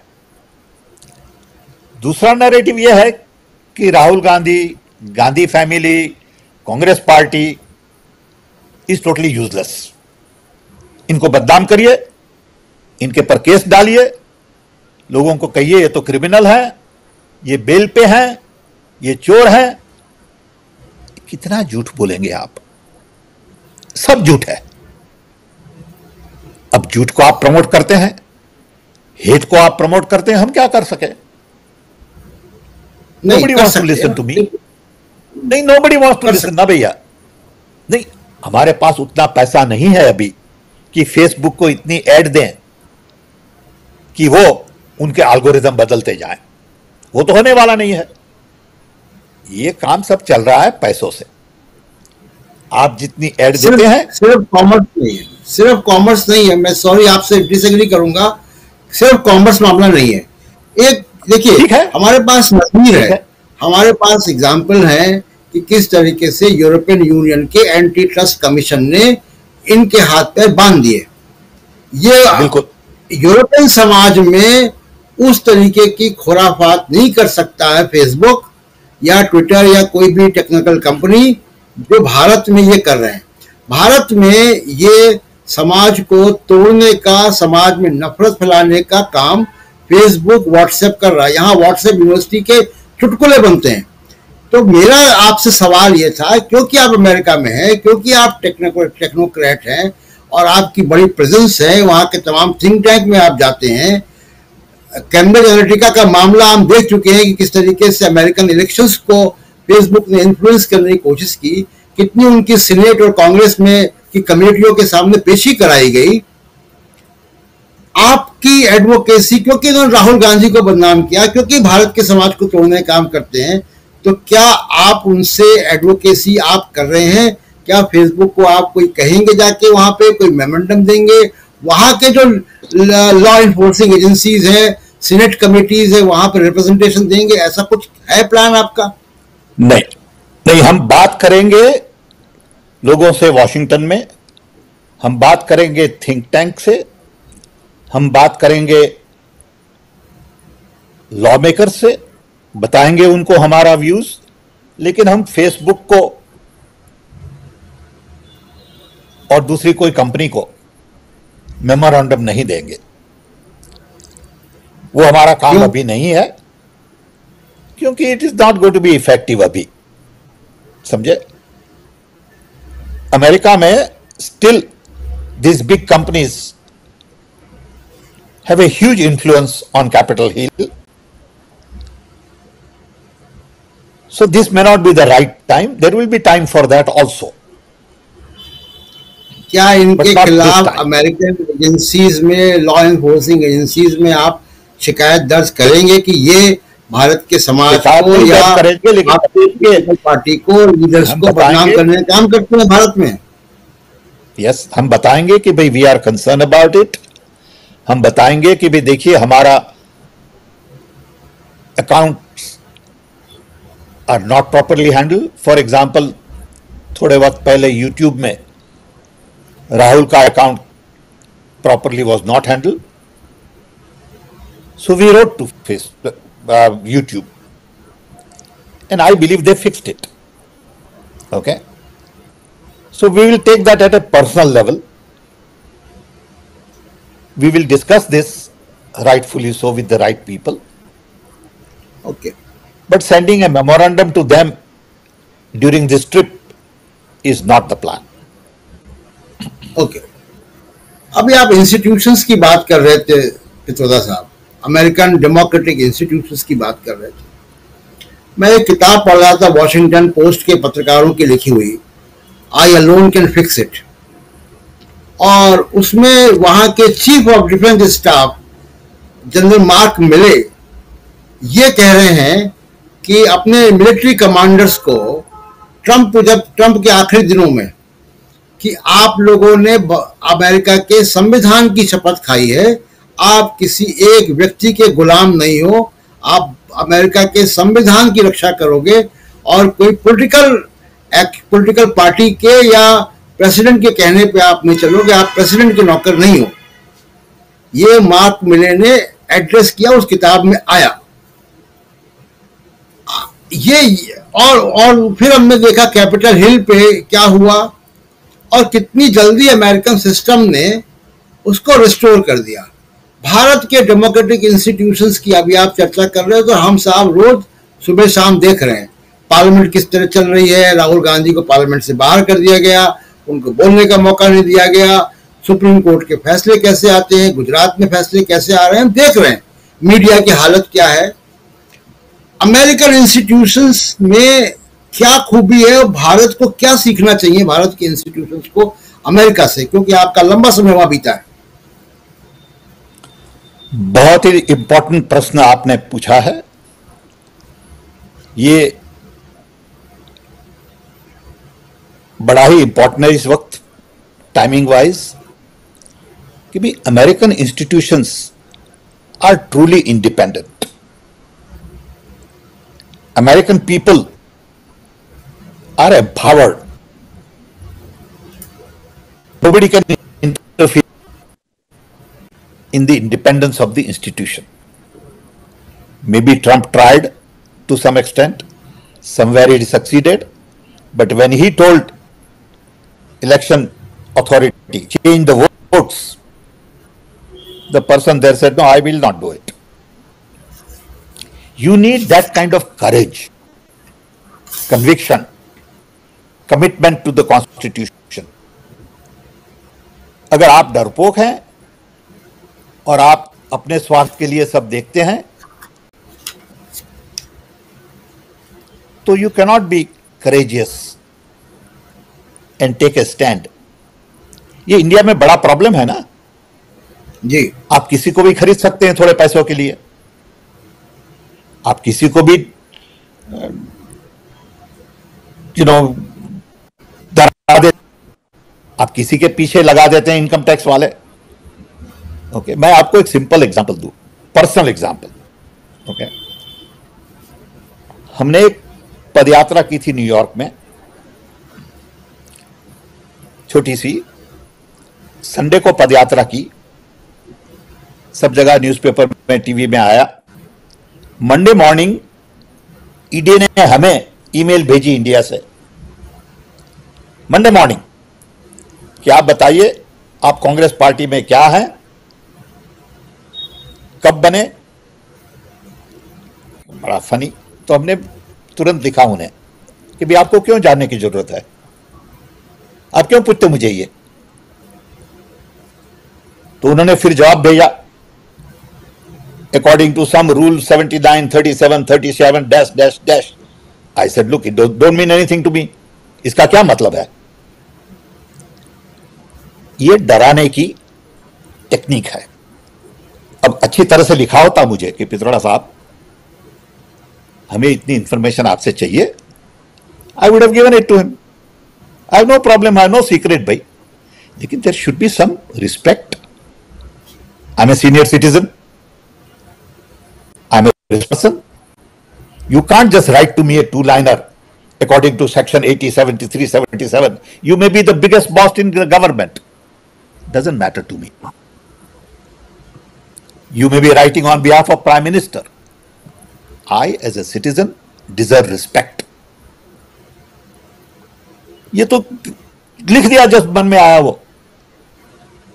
S2: दूसरा नैरेटिव ये है कि Rahul Gandhi Gandhi family Congress party is totally useless इनको बदनाम करिए इनके पर केस डालिए लोगों को कहिए ये तो क्रिमिनल है ये बेल पे है ये चोर है कितना झूठ बोलेंगे आप सब झूठ है अब झूठ को आप प्रमोट करते हैं हेट को आप प्रमोट करते हैं हम क्या कर सके nobody want to listen to me नहीं nobody want to listen ना भैया नहीं हमारे पास उतना पैसा नहीं है अभी कि फेसबुक को इतनी एड दें कि वो उनके एल्गोरिज्म बदलते जाए वो तो होने वाला नहीं है ये काम सब चल रहा है पैसों से आप जितनी एड देते हैं
S1: सिर्फ कॉमर्स नहीं है सिर्फ कॉमर्स नहीं है मैं सॉरी आपसे डिसएग्री करूंगा सिर्फ कॉमर्स मामला नहीं है एक देखिए हमारे पास नजीर है।, है हमारे पास एग्जाम्पल है कि किस तरीके से यूरोपियन यूनियन के एंटी ट्रस्ट कमीशन ने इनके हाथ पर बांध दिए ये यूरोपियन समाज में उस तरीके की खुराफात नहीं कर सकता है फेसबुक या ट्विटर या कोई भी टेक्निकल कंपनी जो भारत में ये कर रहे हैं भारत में ये समाज को तोड़ने का समाज में नफरत फैलाने का काम फेसबुक व्हाट्सएप कर रहा है यहाँ व्हाट्सएप यूनिवर्सिटी के चुटकुले बनते हैं तो मेरा आपसे सवाल ये था क्योंकि आप अमेरिका में हैं क्योंकि आप टेक्निको टेक्नोक्रेट हैं और आपकी बड़ी प्रेजेंस है वहाँ के तमाम थिंक टैंक में आप जाते हैं कैम्ब्रिज एनालिटिका का मामला हम देख चुके हैं कि किस तरीके से अमेरिकन इलेक्शंस को फेसबुक ने इन्फ्लुएंस करने की कोशिश की कितनी उनकी सीनेट और कांग्रेस में की कम्युनिटियों के सामने पेशी कराई गई आपकी एडवोकेसी क्योंकि इन्होंने राहुल गांधी को बदनाम किया क्योंकि भारत के समाज को तोड़ने का काम करते हैं तो क्या आप उनसे एडवोकेसी आप कर रहे हैं क्या फेसबुक को आप कोई कहेंगे जाके वहां पे कोई मेमोरेंडम देंगे वहाँ के जो लॉ इन्फोर्सिंग एजेंसीज है सीनेट कमेटीज
S2: है वहां पर रिप्रेजेंटेशन देंगे ऐसा कुछ है प्लान आपका नहीं नहीं हम बात करेंगे लोगों से वॉशिंगटन में हम बात करेंगे थिंक टैंक से हम बात करेंगे लॉ मेकर से बताएंगे उनको हमारा व्यूज लेकिन हम फेसबुक को और दूसरी कोई कंपनी को मेमोरेंडम नहीं देंगे वो हमारा काम क्यों? अभी नहीं है क्योंकि it is not go to be effective अभी समझे अमेरिका में still this big companies have a huge influence on Capitol Hill so this may not be the right time there will be time for that also क्या इनके खिलाफ
S1: American agencies में law enforcing agencies में आप शिकायत दर्ज करेंगे कि ये भारत के समाज को तो या पार्टी को लीडर्स को बदनाम करने का काम
S2: करते हैं भारत में यस हम बताएंगे कि भाई we are concern about it हम बताएंगे कि भाई देखिए हमारा account are not properly handle for example थोड़े वक्त पहले यूट्यूब में Rahul ka account properly was not handled. So we wrote to Facebook, uh, YouTube and I believe they fixed it. Okay. So we will take that at a personal level. We will discuss this rightfully so with the right people. Okay. But sending a memorandum to them during this trip is not the plan. Okay
S1: अभी आप institutions की बात कर रहे थे पित्रोदा साहब American democratic institutions की बात कर रहे थे मैं एक किताब पढ़ रहा था वॉशिंगटन पोस्ट के पत्रकारों की लिखी हुई I alone can fix it और उसमें वहाँ के chief of defence staff general Mark मिले ये कह रहे हैं कि अपने मिलिट्री कमांडर्स को ट्रंप जब ट्रंप के आखिरी दिनों में कि आप लोगों ने अमेरिका के संविधान की शपथ खाई है आप किसी एक व्यक्ति के गुलाम नहीं हो आप अमेरिका के संविधान की रक्षा करोगे और कोई पॉलिटिकल पॉलिटिकल पार्टी के या प्रेसिडेंट के कहने पे आप नहीं चलोगे आप प्रेसिडेंट के नौकर नहीं हो ये मार्क मिले ने एड्रेस किया उस किताब में आया ये और और फिर हमने देखा कैपिटल हिल पे क्या हुआ और कितनी जल्दी अमेरिकन सिस्टम ने उसको रिस्टोर कर दिया भारत के डेमोक्रेटिक इंस्टीट्यूशंस की अभी आप चर्चा कर रहे हो तो हम साहब रोज सुबह शाम देख रहे हैं पार्लियामेंट किस तरह चल रही है राहुल गांधी को पार्लियामेंट से बाहर कर दिया गया उनको बोलने का मौका नहीं दिया गया सुप्रीम कोर्ट के फैसले कैसे आते हैं गुजरात में फैसले कैसे आ रहे हैं देख रहे हैं मीडिया की हालत क्या है अमेरिकन इंस्टीट्यूशंस में क्या खूबी है और भारत को क्या सीखना चाहिए भारत के इंस्टीट्यूशंस को अमेरिका से क्योंकि आपका लंबा समय वहां
S2: बीता है बहुत ही इंपॉर्टेंट प्रश्न आपने पूछा है ये बड़ा ही इंपॉर्टेंट है इस वक्त टाइमिंग वाइज कि भी American institutions are truly independent American people are empowered. Nobody can interfere in the independence of the institution. Maybe Trump tried to some extent, somewhere he succeeded, but when he told election authority, change the votes, the person there said, no, I will not do it. You need that kind of courage, conviction, commitment to the constitution अगर आप डरपोक हैं और आप अपने स्वार्थ के लिए सब देखते हैं तो you cannot be courageous and take a stand ये इंडिया में बड़ा प्रॉब्लम है ना जी आप किसी को भी खरीद सकते हैं थोड़े पैसों के लिए आप किसी को भी यू नो दे आप किसी के पीछे लगा देते हैं इनकम टैक्स वाले ओके मैं आपको एक सिंपल एग्जांपल दू पर्सनल एग्जांपल ओके हमने एक पदयात्रा की थी न्यूयॉर्क में छोटी सी संडे को पदयात्रा की सब जगह न्यूज़पेपर में टीवी में आया मंडे मॉर्निंग ईडी ने हमें ईमेल भेजी इंडिया से मंडे मॉर्निंग कि आप बताइए आप कांग्रेस पार्टी में क्या है कब बने बड़ा फनी तो हमने तुरंत लिखा उन्हें कि भी आपको क्यों जानने की जरूरत है आप क्यों पूछते मुझे ये तो उन्होंने फिर जवाब भेजा according to some rule seventy nine thirty seven thirty seven dash dash dash I said look it don't mean anything to me इसका क्या मतलब है ये डराने की टेक्निक है अब अच्छी तरह से लिखा होता मुझे कि पित्रोड़ा साहब हमें इतनी इंफॉर्मेशन आपसे चाहिए I would have given it to him I no problem I no secret भाई लेकिन there should be some respect I am a senior citizen I am a person you can't just write to me a two liner section eighty section three seven seven you may be the biggest boss in the government doesn't matter to me. You may be writing on behalf of Prime Minister. I, as a citizen, deserve respect. ये तो लिख दिया जब मन में आया वो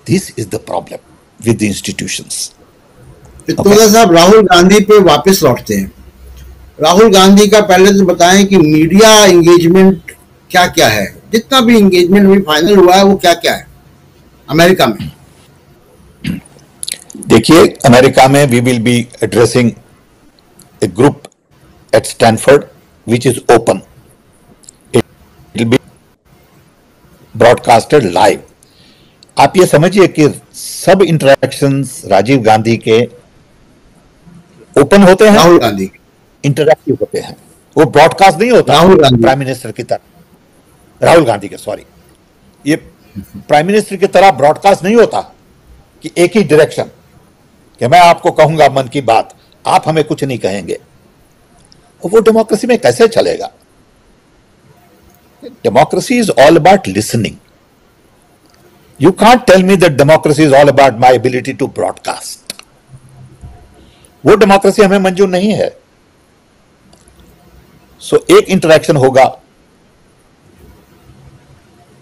S2: this is the problem with institutions साहब राहुल गांधी पे वापस
S1: लौटते हैं राहुल गांधी का पहले तो बताएं कि मीडिया एंगेजमेंट क्या क्या है जितना भी एंगेजमेंट भी फाइनल हुआ है वो क्या क्या है अमेरिका में
S2: देखिए अमेरिका में we will be addressing a group at Stanford which is open it be broadcasted live आप ये समझिए कि सब इंटरेक्शंस राजीव गांधी के ओपन होते हैं राहुल गांधी इंटरेक्टिव होते हैं वो ब्रॉडकास्ट नहीं होता राहुल गांधी प्राइम मिनिस्टर की तरफ राहुल गांधी के सॉरी ये प्राइम मिनिस्टर की तरह ब्रॉडकास्ट नहीं होता कि एक ही डायरेक्शन कि मैं आपको कहूंगा मन की बात आप हमें कुछ नहीं कहेंगे वो डेमोक्रेसी में कैसे चलेगा democracy is all about listening you can't tell me that democracy is all about my ability to broadcast वो डेमोक्रेसी हमें मंजूर नहीं है सो so, एक इंटरेक्शन होगा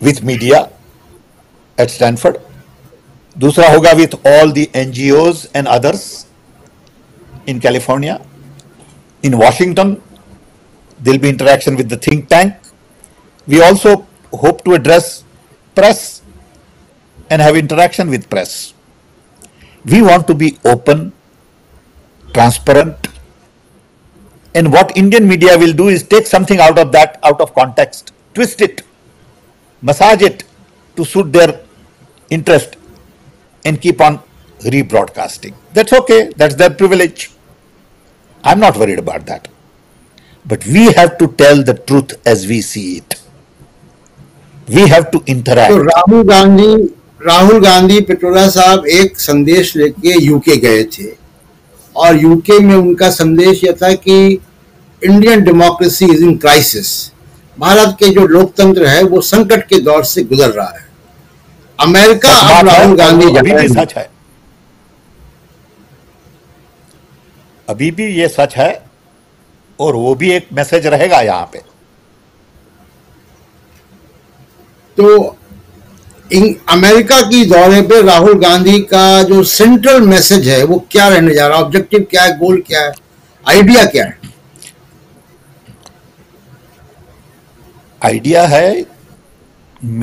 S2: with media At Stanford. Stanford hoga with all the NGOs and others in California. In Washington, there will be interaction with the think tank. we also hope to address press and have interaction with press. We want to be open, transparent, and what Indian media will do is take something out of that, out of context, twist it, massage it to suit their interest and keep on rebroadcasting. That's okay, that's their privilege. I'm not worried about that. But we have to tell the truth as we see it. We have to interact. So Rahul Gandhi,
S1: Rahul Gandhi, Petrola Saab, ek sandesh leke UK gaye the. और UK में उनका संदेश यह था कि Indian democracy is in crisis Bharat के जो लोकतंत्र है वो संकट के दौर से गुजर रहा है अमेरिका अब राहुल गांधी
S2: अभी भी सच है अभी भी ये सच है और वो भी एक मैसेज रहेगा यहां पे तो अमेरिका की दौरे पे राहुल
S1: गांधी का जो सेंट्रल मैसेज है वो क्या रहने जा रहा है ऑब्जेक्टिव क्या है गोल क्या है
S2: आइडिया क्या है आइडिया है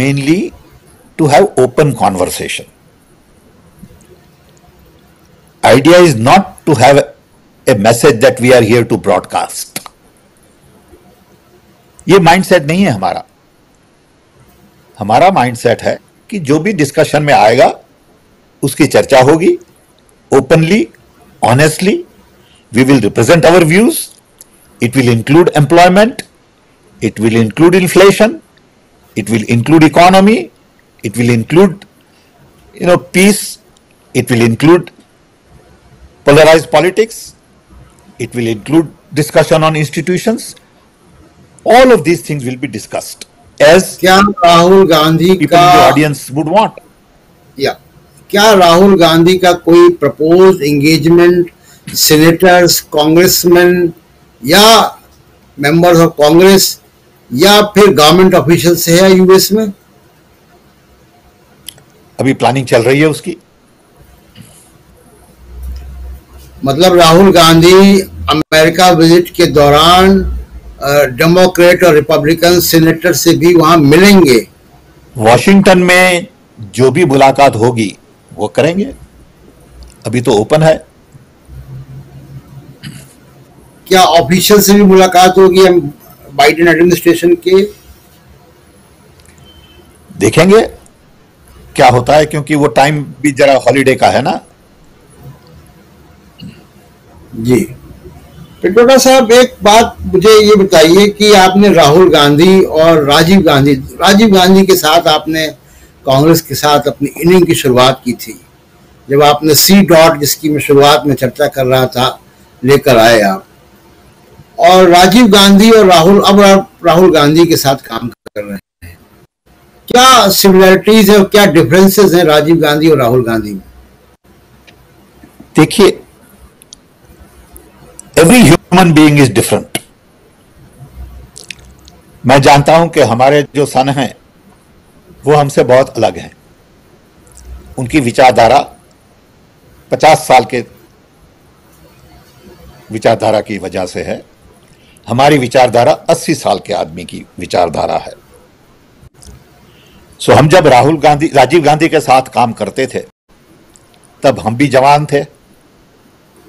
S2: mainly to have open conversation. Idea is not to have a message that we are here to broadcast ये माइंडसेट नहीं है हमारा हमारा माइंडसेट है कि जो भी डिस्कशन में आएगा उसकी चर्चा होगी openly honestly we will represent our views it will include employment it will include inflation it will include economy It will include, you know, peace. It will include polarized politics. It will include discussion on institutions. All of these things will be discussed as क्या rahul gandhi people in the audience would want. Yeah.
S1: क्या राहुल गांधी का कोई propose engagement senators, congressmen, या members of Congress, या फिर government
S2: officials से है US में अभी प्लानिंग चल रही है उसकी मतलब राहुल गांधी
S1: अमेरिका विजिट के दौरान डेमोक्रेट और रिपब्लिकन सीनेटर से
S2: भी वहां मिलेंगे वॉशिंगटन में जो भी मुलाकात होगी वो करेंगे अभी तो ओपन है क्या ऑफिशियल से भी मुलाकात होगी हम बाइडेन एडमिनिस्ट्रेशन के देखेंगे क्या होता है क्योंकि वो टाइम भी जरा हॉलीडे का है ना जी
S1: पिटोटा साहब एक बात मुझे ये बताइए कि आपने राहुल गांधी और राजीव गांधी राजीव गांधी के साथ आपने कांग्रेस के साथ अपनी इनिंग की शुरुआत की थी जब आपने सी डॉट जिसकी मैं शुरुआत में चर्चा कर रहा था लेकर आए आप और राजीव गांधी और राहुल अब आप राहुल गांधी के साथ काम कर रहे हैं क्या सिमिलैरिटीज है और क्या डिफरेंसेस हैं राजीव गांधी और राहुल
S2: गांधी में देखिए every human being is different मैं जानता हूं कि हमारे जो सन हैं वो हमसे बहुत अलग हैं उनकी विचारधारा पचास साल के विचारधारा की वजह से है हमारी विचारधारा अस्सी साल के आदमी की विचारधारा है सो हम जब राहुल गांधी राजीव गांधी के साथ काम करते थे तब हम भी जवान थे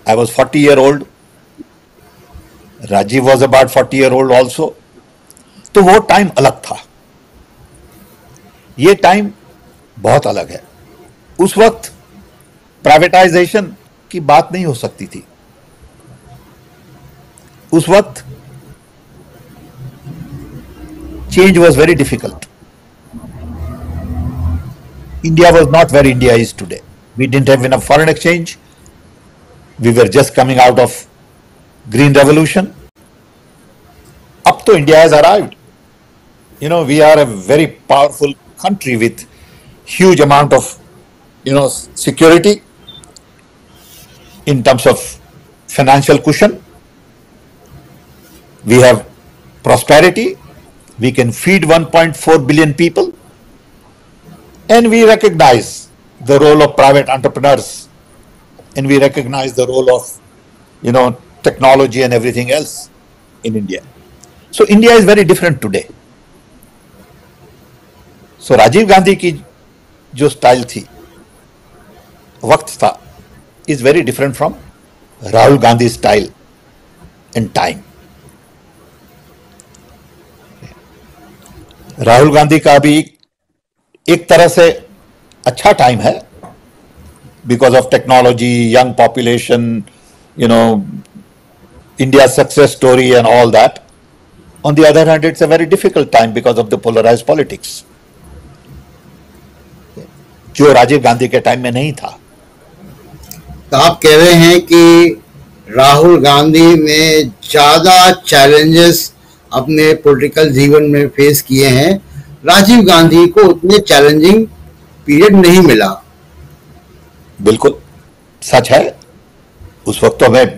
S2: I was forty year old Rajiv was about forty year old also तो वो टाइम अलग था ये टाइम बहुत अलग है उस वक्त प्राइवेटाइजेशन की बात नहीं हो सकती थी उस वक्त change was very difficult India was not where India is today. We didn't have enough foreign exchange. We were just coming out of green revolution. Up to India has arrived. You know, we are a very powerful country with huge amount of, you know, security in terms of financial cushion. We have prosperity. We can feed 1.4 billion people and we recognize the role of private entrepreneurs and we recognize the role of, you know, technology and everything else in India. So India is very different today. so, Rajiv Gandhi's, की जो style थी वक्त था is very different from Rahul Gandhi style in time एक तरह से अच्छा time है because of technology young population you know India success story and all that on the other hand it's a very difficult time because of the polarise politics जो राजीव गांधी के time में नहीं था तो आप कह रहे हैं कि राहुल गांधी
S1: ने ज्यादा चैलेंजेस अपने पॉलिटिकल जीवन में फेस किए
S2: हैं राजीव गांधी को उतने चैलेंजिंग पीरियड नहीं मिला बिल्कुल सच है उस वक्त तो हमें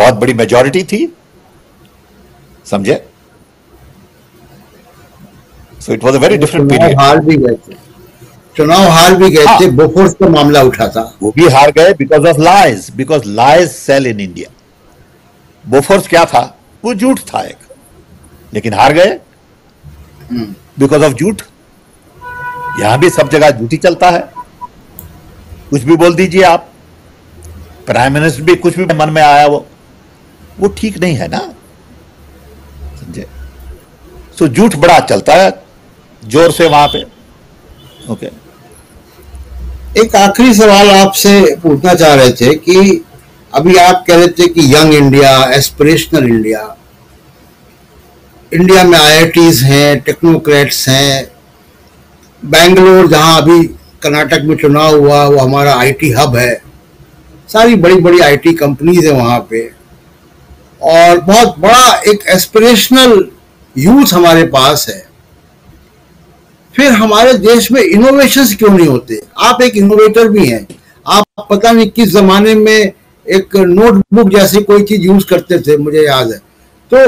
S2: बहुत बड़ी मेजोरिटी थी समझे so it was a very different period हार भी गए थे चुनाव हार भी गए थे हाँ। बोफोर्स का मामला उठा था वो भी हार गए because of lies because lies sell in India Bofors क्या था वो झूठ था एक लेकिन हार गए हम्म। बिकॉज ऑफ झूठ यहां भी सब जगह झूठ ही चलता है कुछ भी बोल दीजिए आप प्राइम मिनिस्टर भी कुछ भी मन में आया वो वो ठीक नहीं है ना समझे सो झूठ बड़ा चलता है जोर से वहां पे ओके okay. एक आखिरी
S1: सवाल आपसे पूछना चाह रहे थे कि अभी आप कह रहे थे कि young India aspirational India India में आईआईटीज़ हैं टेक्नोक्रेट्स हैं बेंगलोर जहां अभी कर्नाटक में चुनाव हुआ वो हमारा आईटी हब है सारी बड़ी बड़ी आईटी कंपनीज हैं वहाँ पे और बहुत बड़ा एक एस्पिरेशनल यूथ हमारे पास है फिर हमारे देश में इनोवेशन क्यों नहीं होते आप एक इनोवेटर भी हैं आप पता नहीं किस जमाने में एक नोटबुक जैसी कोई चीज यूज करते थे मुझे याद है तो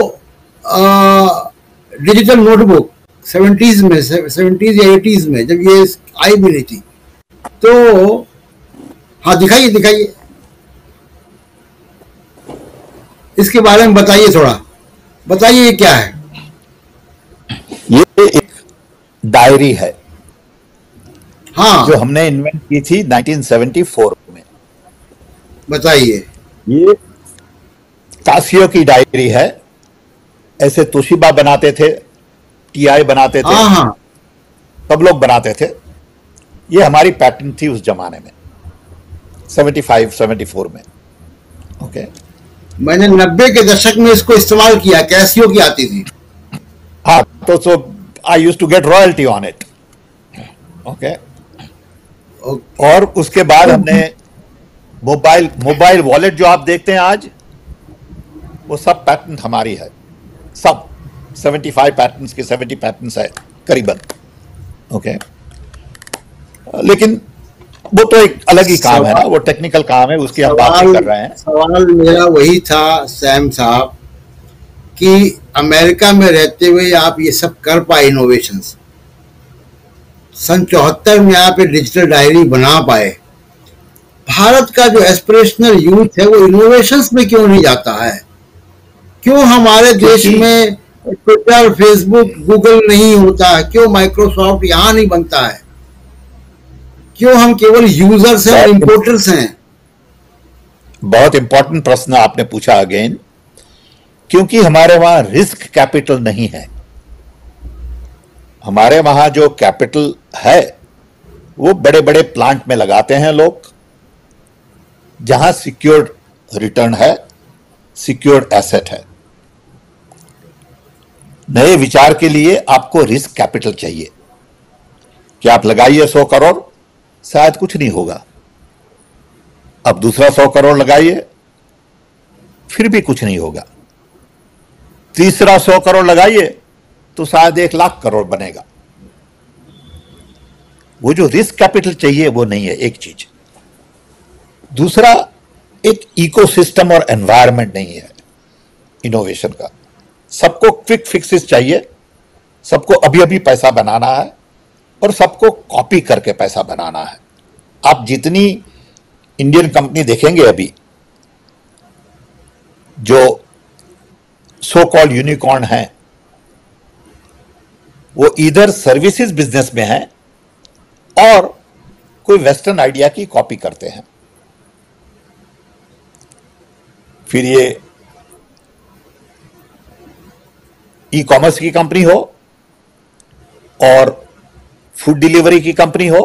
S1: डिजिटल नोटबुक सेवेंटीज में सेवेंटीज या एटीज में जब ये आई भी नहीं थी तो हाँ दिखाइए दिखाइए इसके
S2: बारे में बताइए थोड़ा बताइए ये क्या है ये एक डायरी है हाँ जो हमने इन्वेंट की थी 1974 में बताइए ये काफियों की डायरी है ऐसे तोशीबा बनाते थे टी आई बनाते थे सब हाँ, हाँ। लोग बनाते थे ये हमारी पैटर्न थी उस जमाने में 75 74 में ओके मैंने नब्बे के दशक में इसको इस्तेमाल किया कैसियो की आती थी हाँ तो so I used to get royalty on it okay और उसके बाद हमने मोबाइल मोबाइल वॉलेट जो आप देखते हैं आज वो सब पैटर्न हमारी है सब 75 पैटर्न्स के 70 पैटर्न्स है करीबन ओके लेकिन वो तो एक अलग ही काम है ना वो टेक्निकल काम है उसकी हम बात कर रहे हैं सवाल मेरा वही था सैम
S1: साहब कि अमेरिका में रहते हुए आप ये सब कर पाए इनोवेशन सन चौहत्तर में आप ये डिजिटल डायरी बना पाए भारत का जो एस्पिरेशनल यूथ है वो इनोवेशन में क्यों नहीं जाता है क्यों हमारे देश में ट्विटर फेसबुक गूगल नहीं होता है क्यों माइक्रोसॉफ्ट यहाँ नहीं बनता है क्यों हम केवल यूजर्स हैं
S2: इम्पोर्टर्स हैं बहुत इंपॉर्टेंट प्रश्न आपने पूछा अगेन क्योंकि हमारे वहां रिस्क कैपिटल नहीं है हमारे वहां जो कैपिटल है वो बड़े बड़े प्लांट में लगाते हैं लोग जहां सिक्योर्ड रिटर्न है सिक्योर्ड एसेट है नए विचार के लिए आपको रिस्क कैपिटल चाहिए क्या आप लगाइए सौ करोड़ शायद कुछ नहीं होगा अब दूसरा सौ करोड़ लगाइए फिर भी कुछ नहीं होगा तीसरा सौ करोड़ लगाइए तो शायद एक लाख करोड़ बनेगा वो जो रिस्क कैपिटल चाहिए वो नहीं है एक चीज दूसरा एक इकोसिस्टम और एनवायरनमेंट नहीं है इनोवेशन का सबको क्विक फिक्सेस चाहिए सबको अभी अभी पैसा बनाना है और सबको कॉपी करके पैसा बनाना है आप जितनी इंडियन कंपनी देखेंगे अभी जो सो कॉल यूनिकॉर्न है वो इधर सर्विसेज बिजनेस में है और कोई वेस्टर्न आइडिया की कॉपी करते हैं फिर ये ई कॉमर्स की कंपनी हो और फूड डिलीवरी की कंपनी हो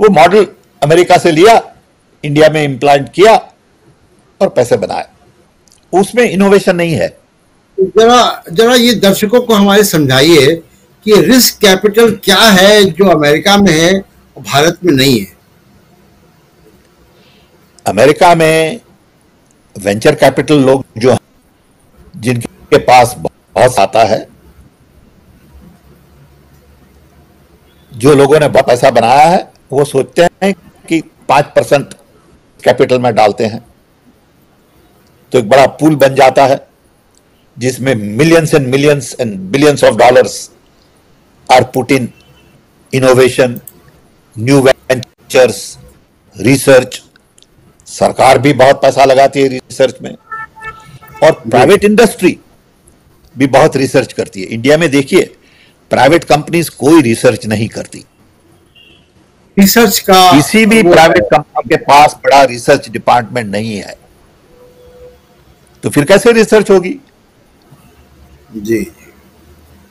S2: वो मॉडल अमेरिका से लिया इंडिया में इम्प्लांट किया और पैसे बनाए उसमें इनोवेशन नहीं है जरा जरा ये दर्शकों को हमारे समझाइए कि
S1: रिस्क कैपिटल क्या है जो अमेरिका में है और भारत में नहीं है
S2: अमेरिका में वेंचर कैपिटल लोग जो जिनके पास बहुत आता है जो लोगों ने बहुत पैसा बनाया है वो सोचते हैं कि पांच परसेंट कैपिटल में डालते हैं तो एक बड़ा पूल बन जाता है जिसमें millions and millions and billions of dollars are put in innovation new ventures research सरकार भी बहुत पैसा लगाती है रिसर्च में और प्राइवेट इंडस्ट्री भी बहुत रिसर्च करती है इंडिया में देखिए प्राइवेट कंपनीज कोई रिसर्च नहीं करती रिसर्च का किसी भी प्राइवेट कंपनी के पास बड़ा रिसर्च डिपार्टमेंट नहीं है तो फिर कैसे रिसर्च होगी जी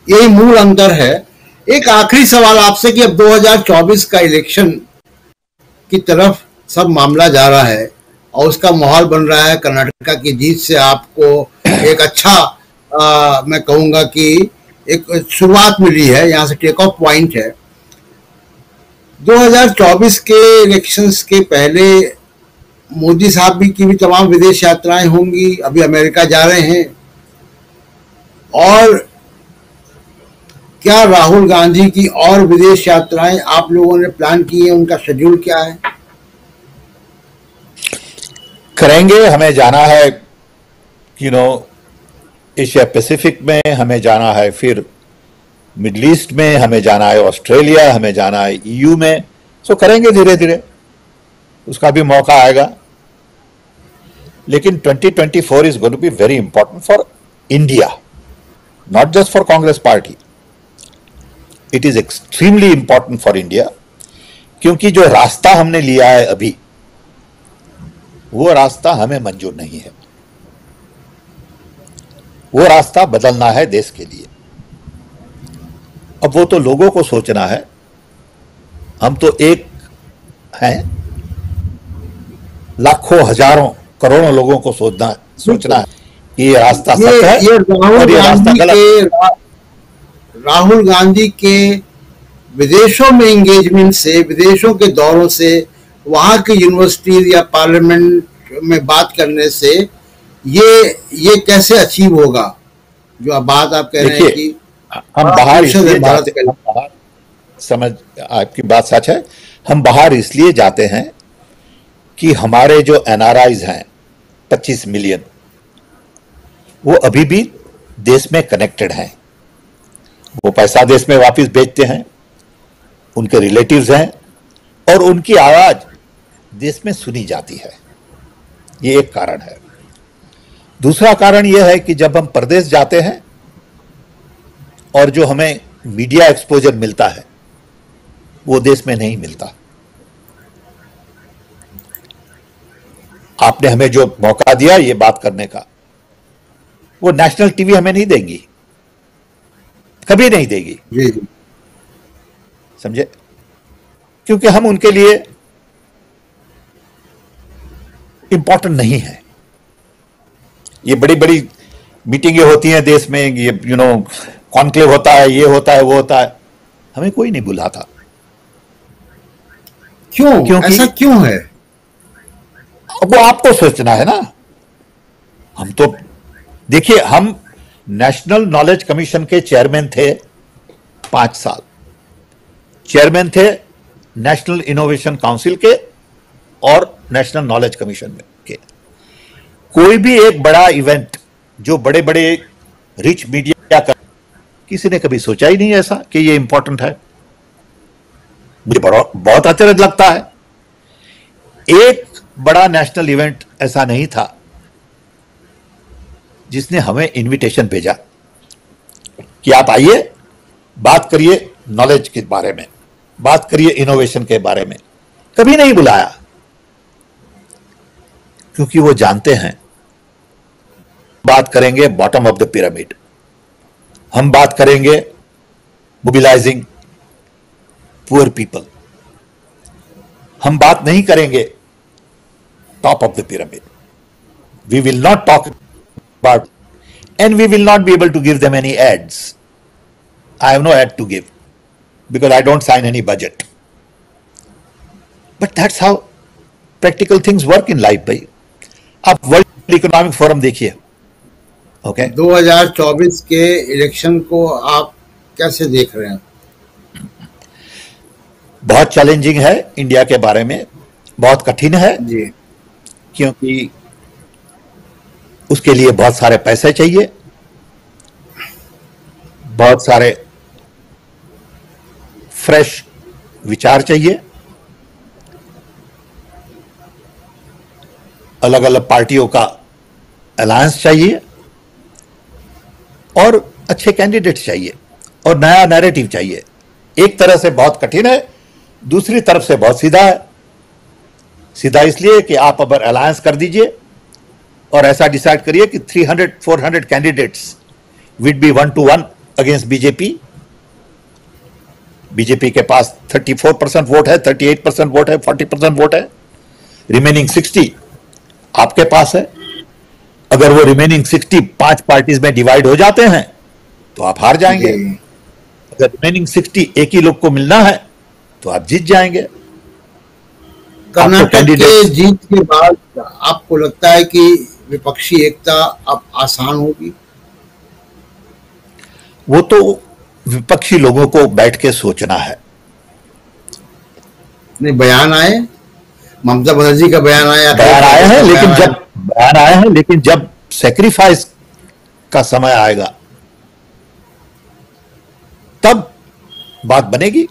S2: यही मूल अंतर है
S1: एक आखिरी सवाल आपसे कि अब 2024 का इलेक्शन की तरफ सब मामला जा रहा है और उसका माहौल बन रहा है कर्नाटका की जीत से आपको एक अच्छा आ, मैं कहूंगा कि एक शुरुआत मिली है यहाँ से टेक ऑफ पॉइंट है 2024 के इलेक्शंस के पहले मोदी साहब भी की भी तमाम विदेश यात्राएं होंगी अभी अमेरिका जा रहे हैं और क्या राहुल गांधी की और विदेश यात्राएं आप लोगों ने प्लान की है उनका शेड्यूल क्या है
S2: करेंगे हमें जाना है you you know know, Asia Pacific में हमें जाना है फिर मिडल ईस्ट में हमें जाना है ऑस्ट्रेलिया हमें जाना है ईयू में सो करेंगे धीरे धीरे उसका भी मौका आएगा लेकिन 2024 is going to be very important for India not just for Congress party it is extremely important for India क्योंकि जो रास्ता हमने लिया है अभी वो रास्ता हमें मंजूर नहीं है वो रास्ता बदलना है देश के लिए अब वो तो लोगों को सोचना है हम तो एक हैं लाखों हजारों करोड़ों लोगों को सोचना सोचना है कि ये रास्ता ये, है ये राहुल ये रास्ता गलत
S1: राहुल गांधी के विदेशों में एंगेजमेंट से विदेशों के दौरों से वहां की यूनिवर्सिटीज या पार्लियामेंट में बात करने से ये ये
S2: कैसे अचीव होगा जो आप बात आप कह रहे हैं कि हम बाहर इसलिए जाते हैं समझ आपकी बात सच है हम बाहर इसलिए जाते हैं कि हमारे जो एनआरआईज हैं 25 मिलियन वो अभी भी देश में कनेक्टेड हैं वो पैसा देश में वापस भेजते हैं उनके रिलेटिव्स हैं और उनकी आवाज़ देश में सुनी जाती है ये एक कारण है दूसरा कारण यह है कि जब हम प्रदेश जाते हैं और जो हमें मीडिया एक्सपोजर मिलता है वो देश में नहीं मिलता आपने हमें जो मौका दिया ये बात करने का वो नेशनल टीवी हमें नहीं देंगी कभी नहीं देगी समझे क्योंकि हम उनके लिए इंपॉर्टेंट नहीं है ये बड़ी बड़ी मीटिंगें होती हैं देश में ये यू नो कॉन्क्लेव होता है ये होता है वो होता है हमें कोई नहीं बुलाता क्यों क्योंकि ऐसा क्यों है वो आपको सोचना है ना हम तो देखिए हम नेशनल नॉलेज कमीशन के चेयरमैन थे पांच साल चेयरमैन थे नेशनल इनोवेशन काउंसिल के और नेशनल नॉलेज कमीशन में कोई भी एक बड़ा इवेंट जो बड़े बड़े रिच मीडिया का किसी ने कभी सोचा ही नहीं ऐसा कि ये इंपॉर्टेंट है मुझे बड़ा बहुत अतिरज लगता है एक बड़ा नेशनल इवेंट ऐसा नहीं था जिसने हमें इनविटेशन भेजा कि आप आइए बात करिए नॉलेज के बारे में बात करिए इनोवेशन के बारे में कभी नहीं बुलाया क्योंकि वो जानते हैं बात करेंगे बॉटम ऑफ द पिरामिड हम बात करेंगे मोबिलाइजिंग पुअर पीपल हम बात नहीं करेंगे top of the pyramid we will not talk about and we will not be able to give them any aids I have no aid to give because I don't sign any budget but that's how practical things work in life भाई आप world economic forum देखिए okay okay. 2024 के election को आप कैसे देख रहे हैं बहुत चैलेंजिंग है इंडिया के बारे में बहुत कठिन है जी क्योंकि उसके लिए बहुत सारे पैसे चाहिए बहुत सारे फ्रेश विचार चाहिए अलग अलग पार्टियों का अलायंस चाहिए और अच्छे कैंडिडेट चाहिए और नया नैरेटिव चाहिए एक तरह से बहुत कठिन है दूसरी तरफ से बहुत सीधा है सीधा इसलिए कि आप अगर अलायंस कर दीजिए और ऐसा डिसाइड करिए कि 300 400 candidates would be one to one against BJP BJP के पास 34 परसेंट वोट है 38 परसेंट वोट है 40 परसेंट वोट है रिमेनिंग 60 आपके पास है अगर वो रिमेनिंग सिक्सटी पांच पार्टीज में डिवाइड हो जाते हैं तो आप हार जाएंगे अगर रिमेनिंग सिक्सटी एक ही लोग को मिलना है तो आप जीत जाएंगे कर्नाटक
S1: के जीत के बाद आपको लगता है कि विपक्षी एकता अब
S2: आसान होगी वो तो विपक्षी लोगों को बैठ के सोचना है नहीं बयान आए ममता बनर्जी का बयान आया बयान आए हैं लेकिन जब बाहर आए हैं लेकिन जब सेक्रीफाइस का समय आएगा तब बात बनेगी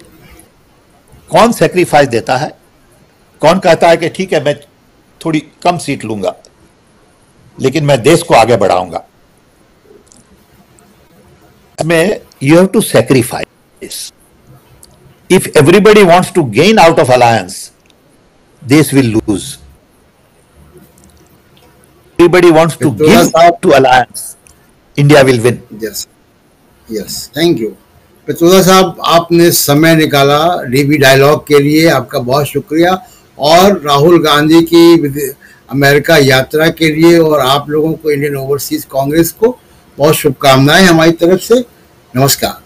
S2: कौन सेक्रीफाइस देता है कौन कहता है कि ठीक है मैं थोड़ी कम सीट लूंगा लेकिन मैं देश को आगे बढ़ाऊंगा मैं you have to sacrifice if everybody wants to gain out of alliance देश will lose everybody wants to Victor give Saab. to
S1: alliance india will win yes yes thank you Pitroda sahab आपने समय निकाला डीबी डायलॉग के लिए आपका बहुत शुक्रिया और राहुल गांधी की अमेरिका यात्रा के लिए और आप लोगों को इंडियन ओवरसीज कांग्रेस को बहुत शुभकामनाएं हमारी तरफ से नमस्कार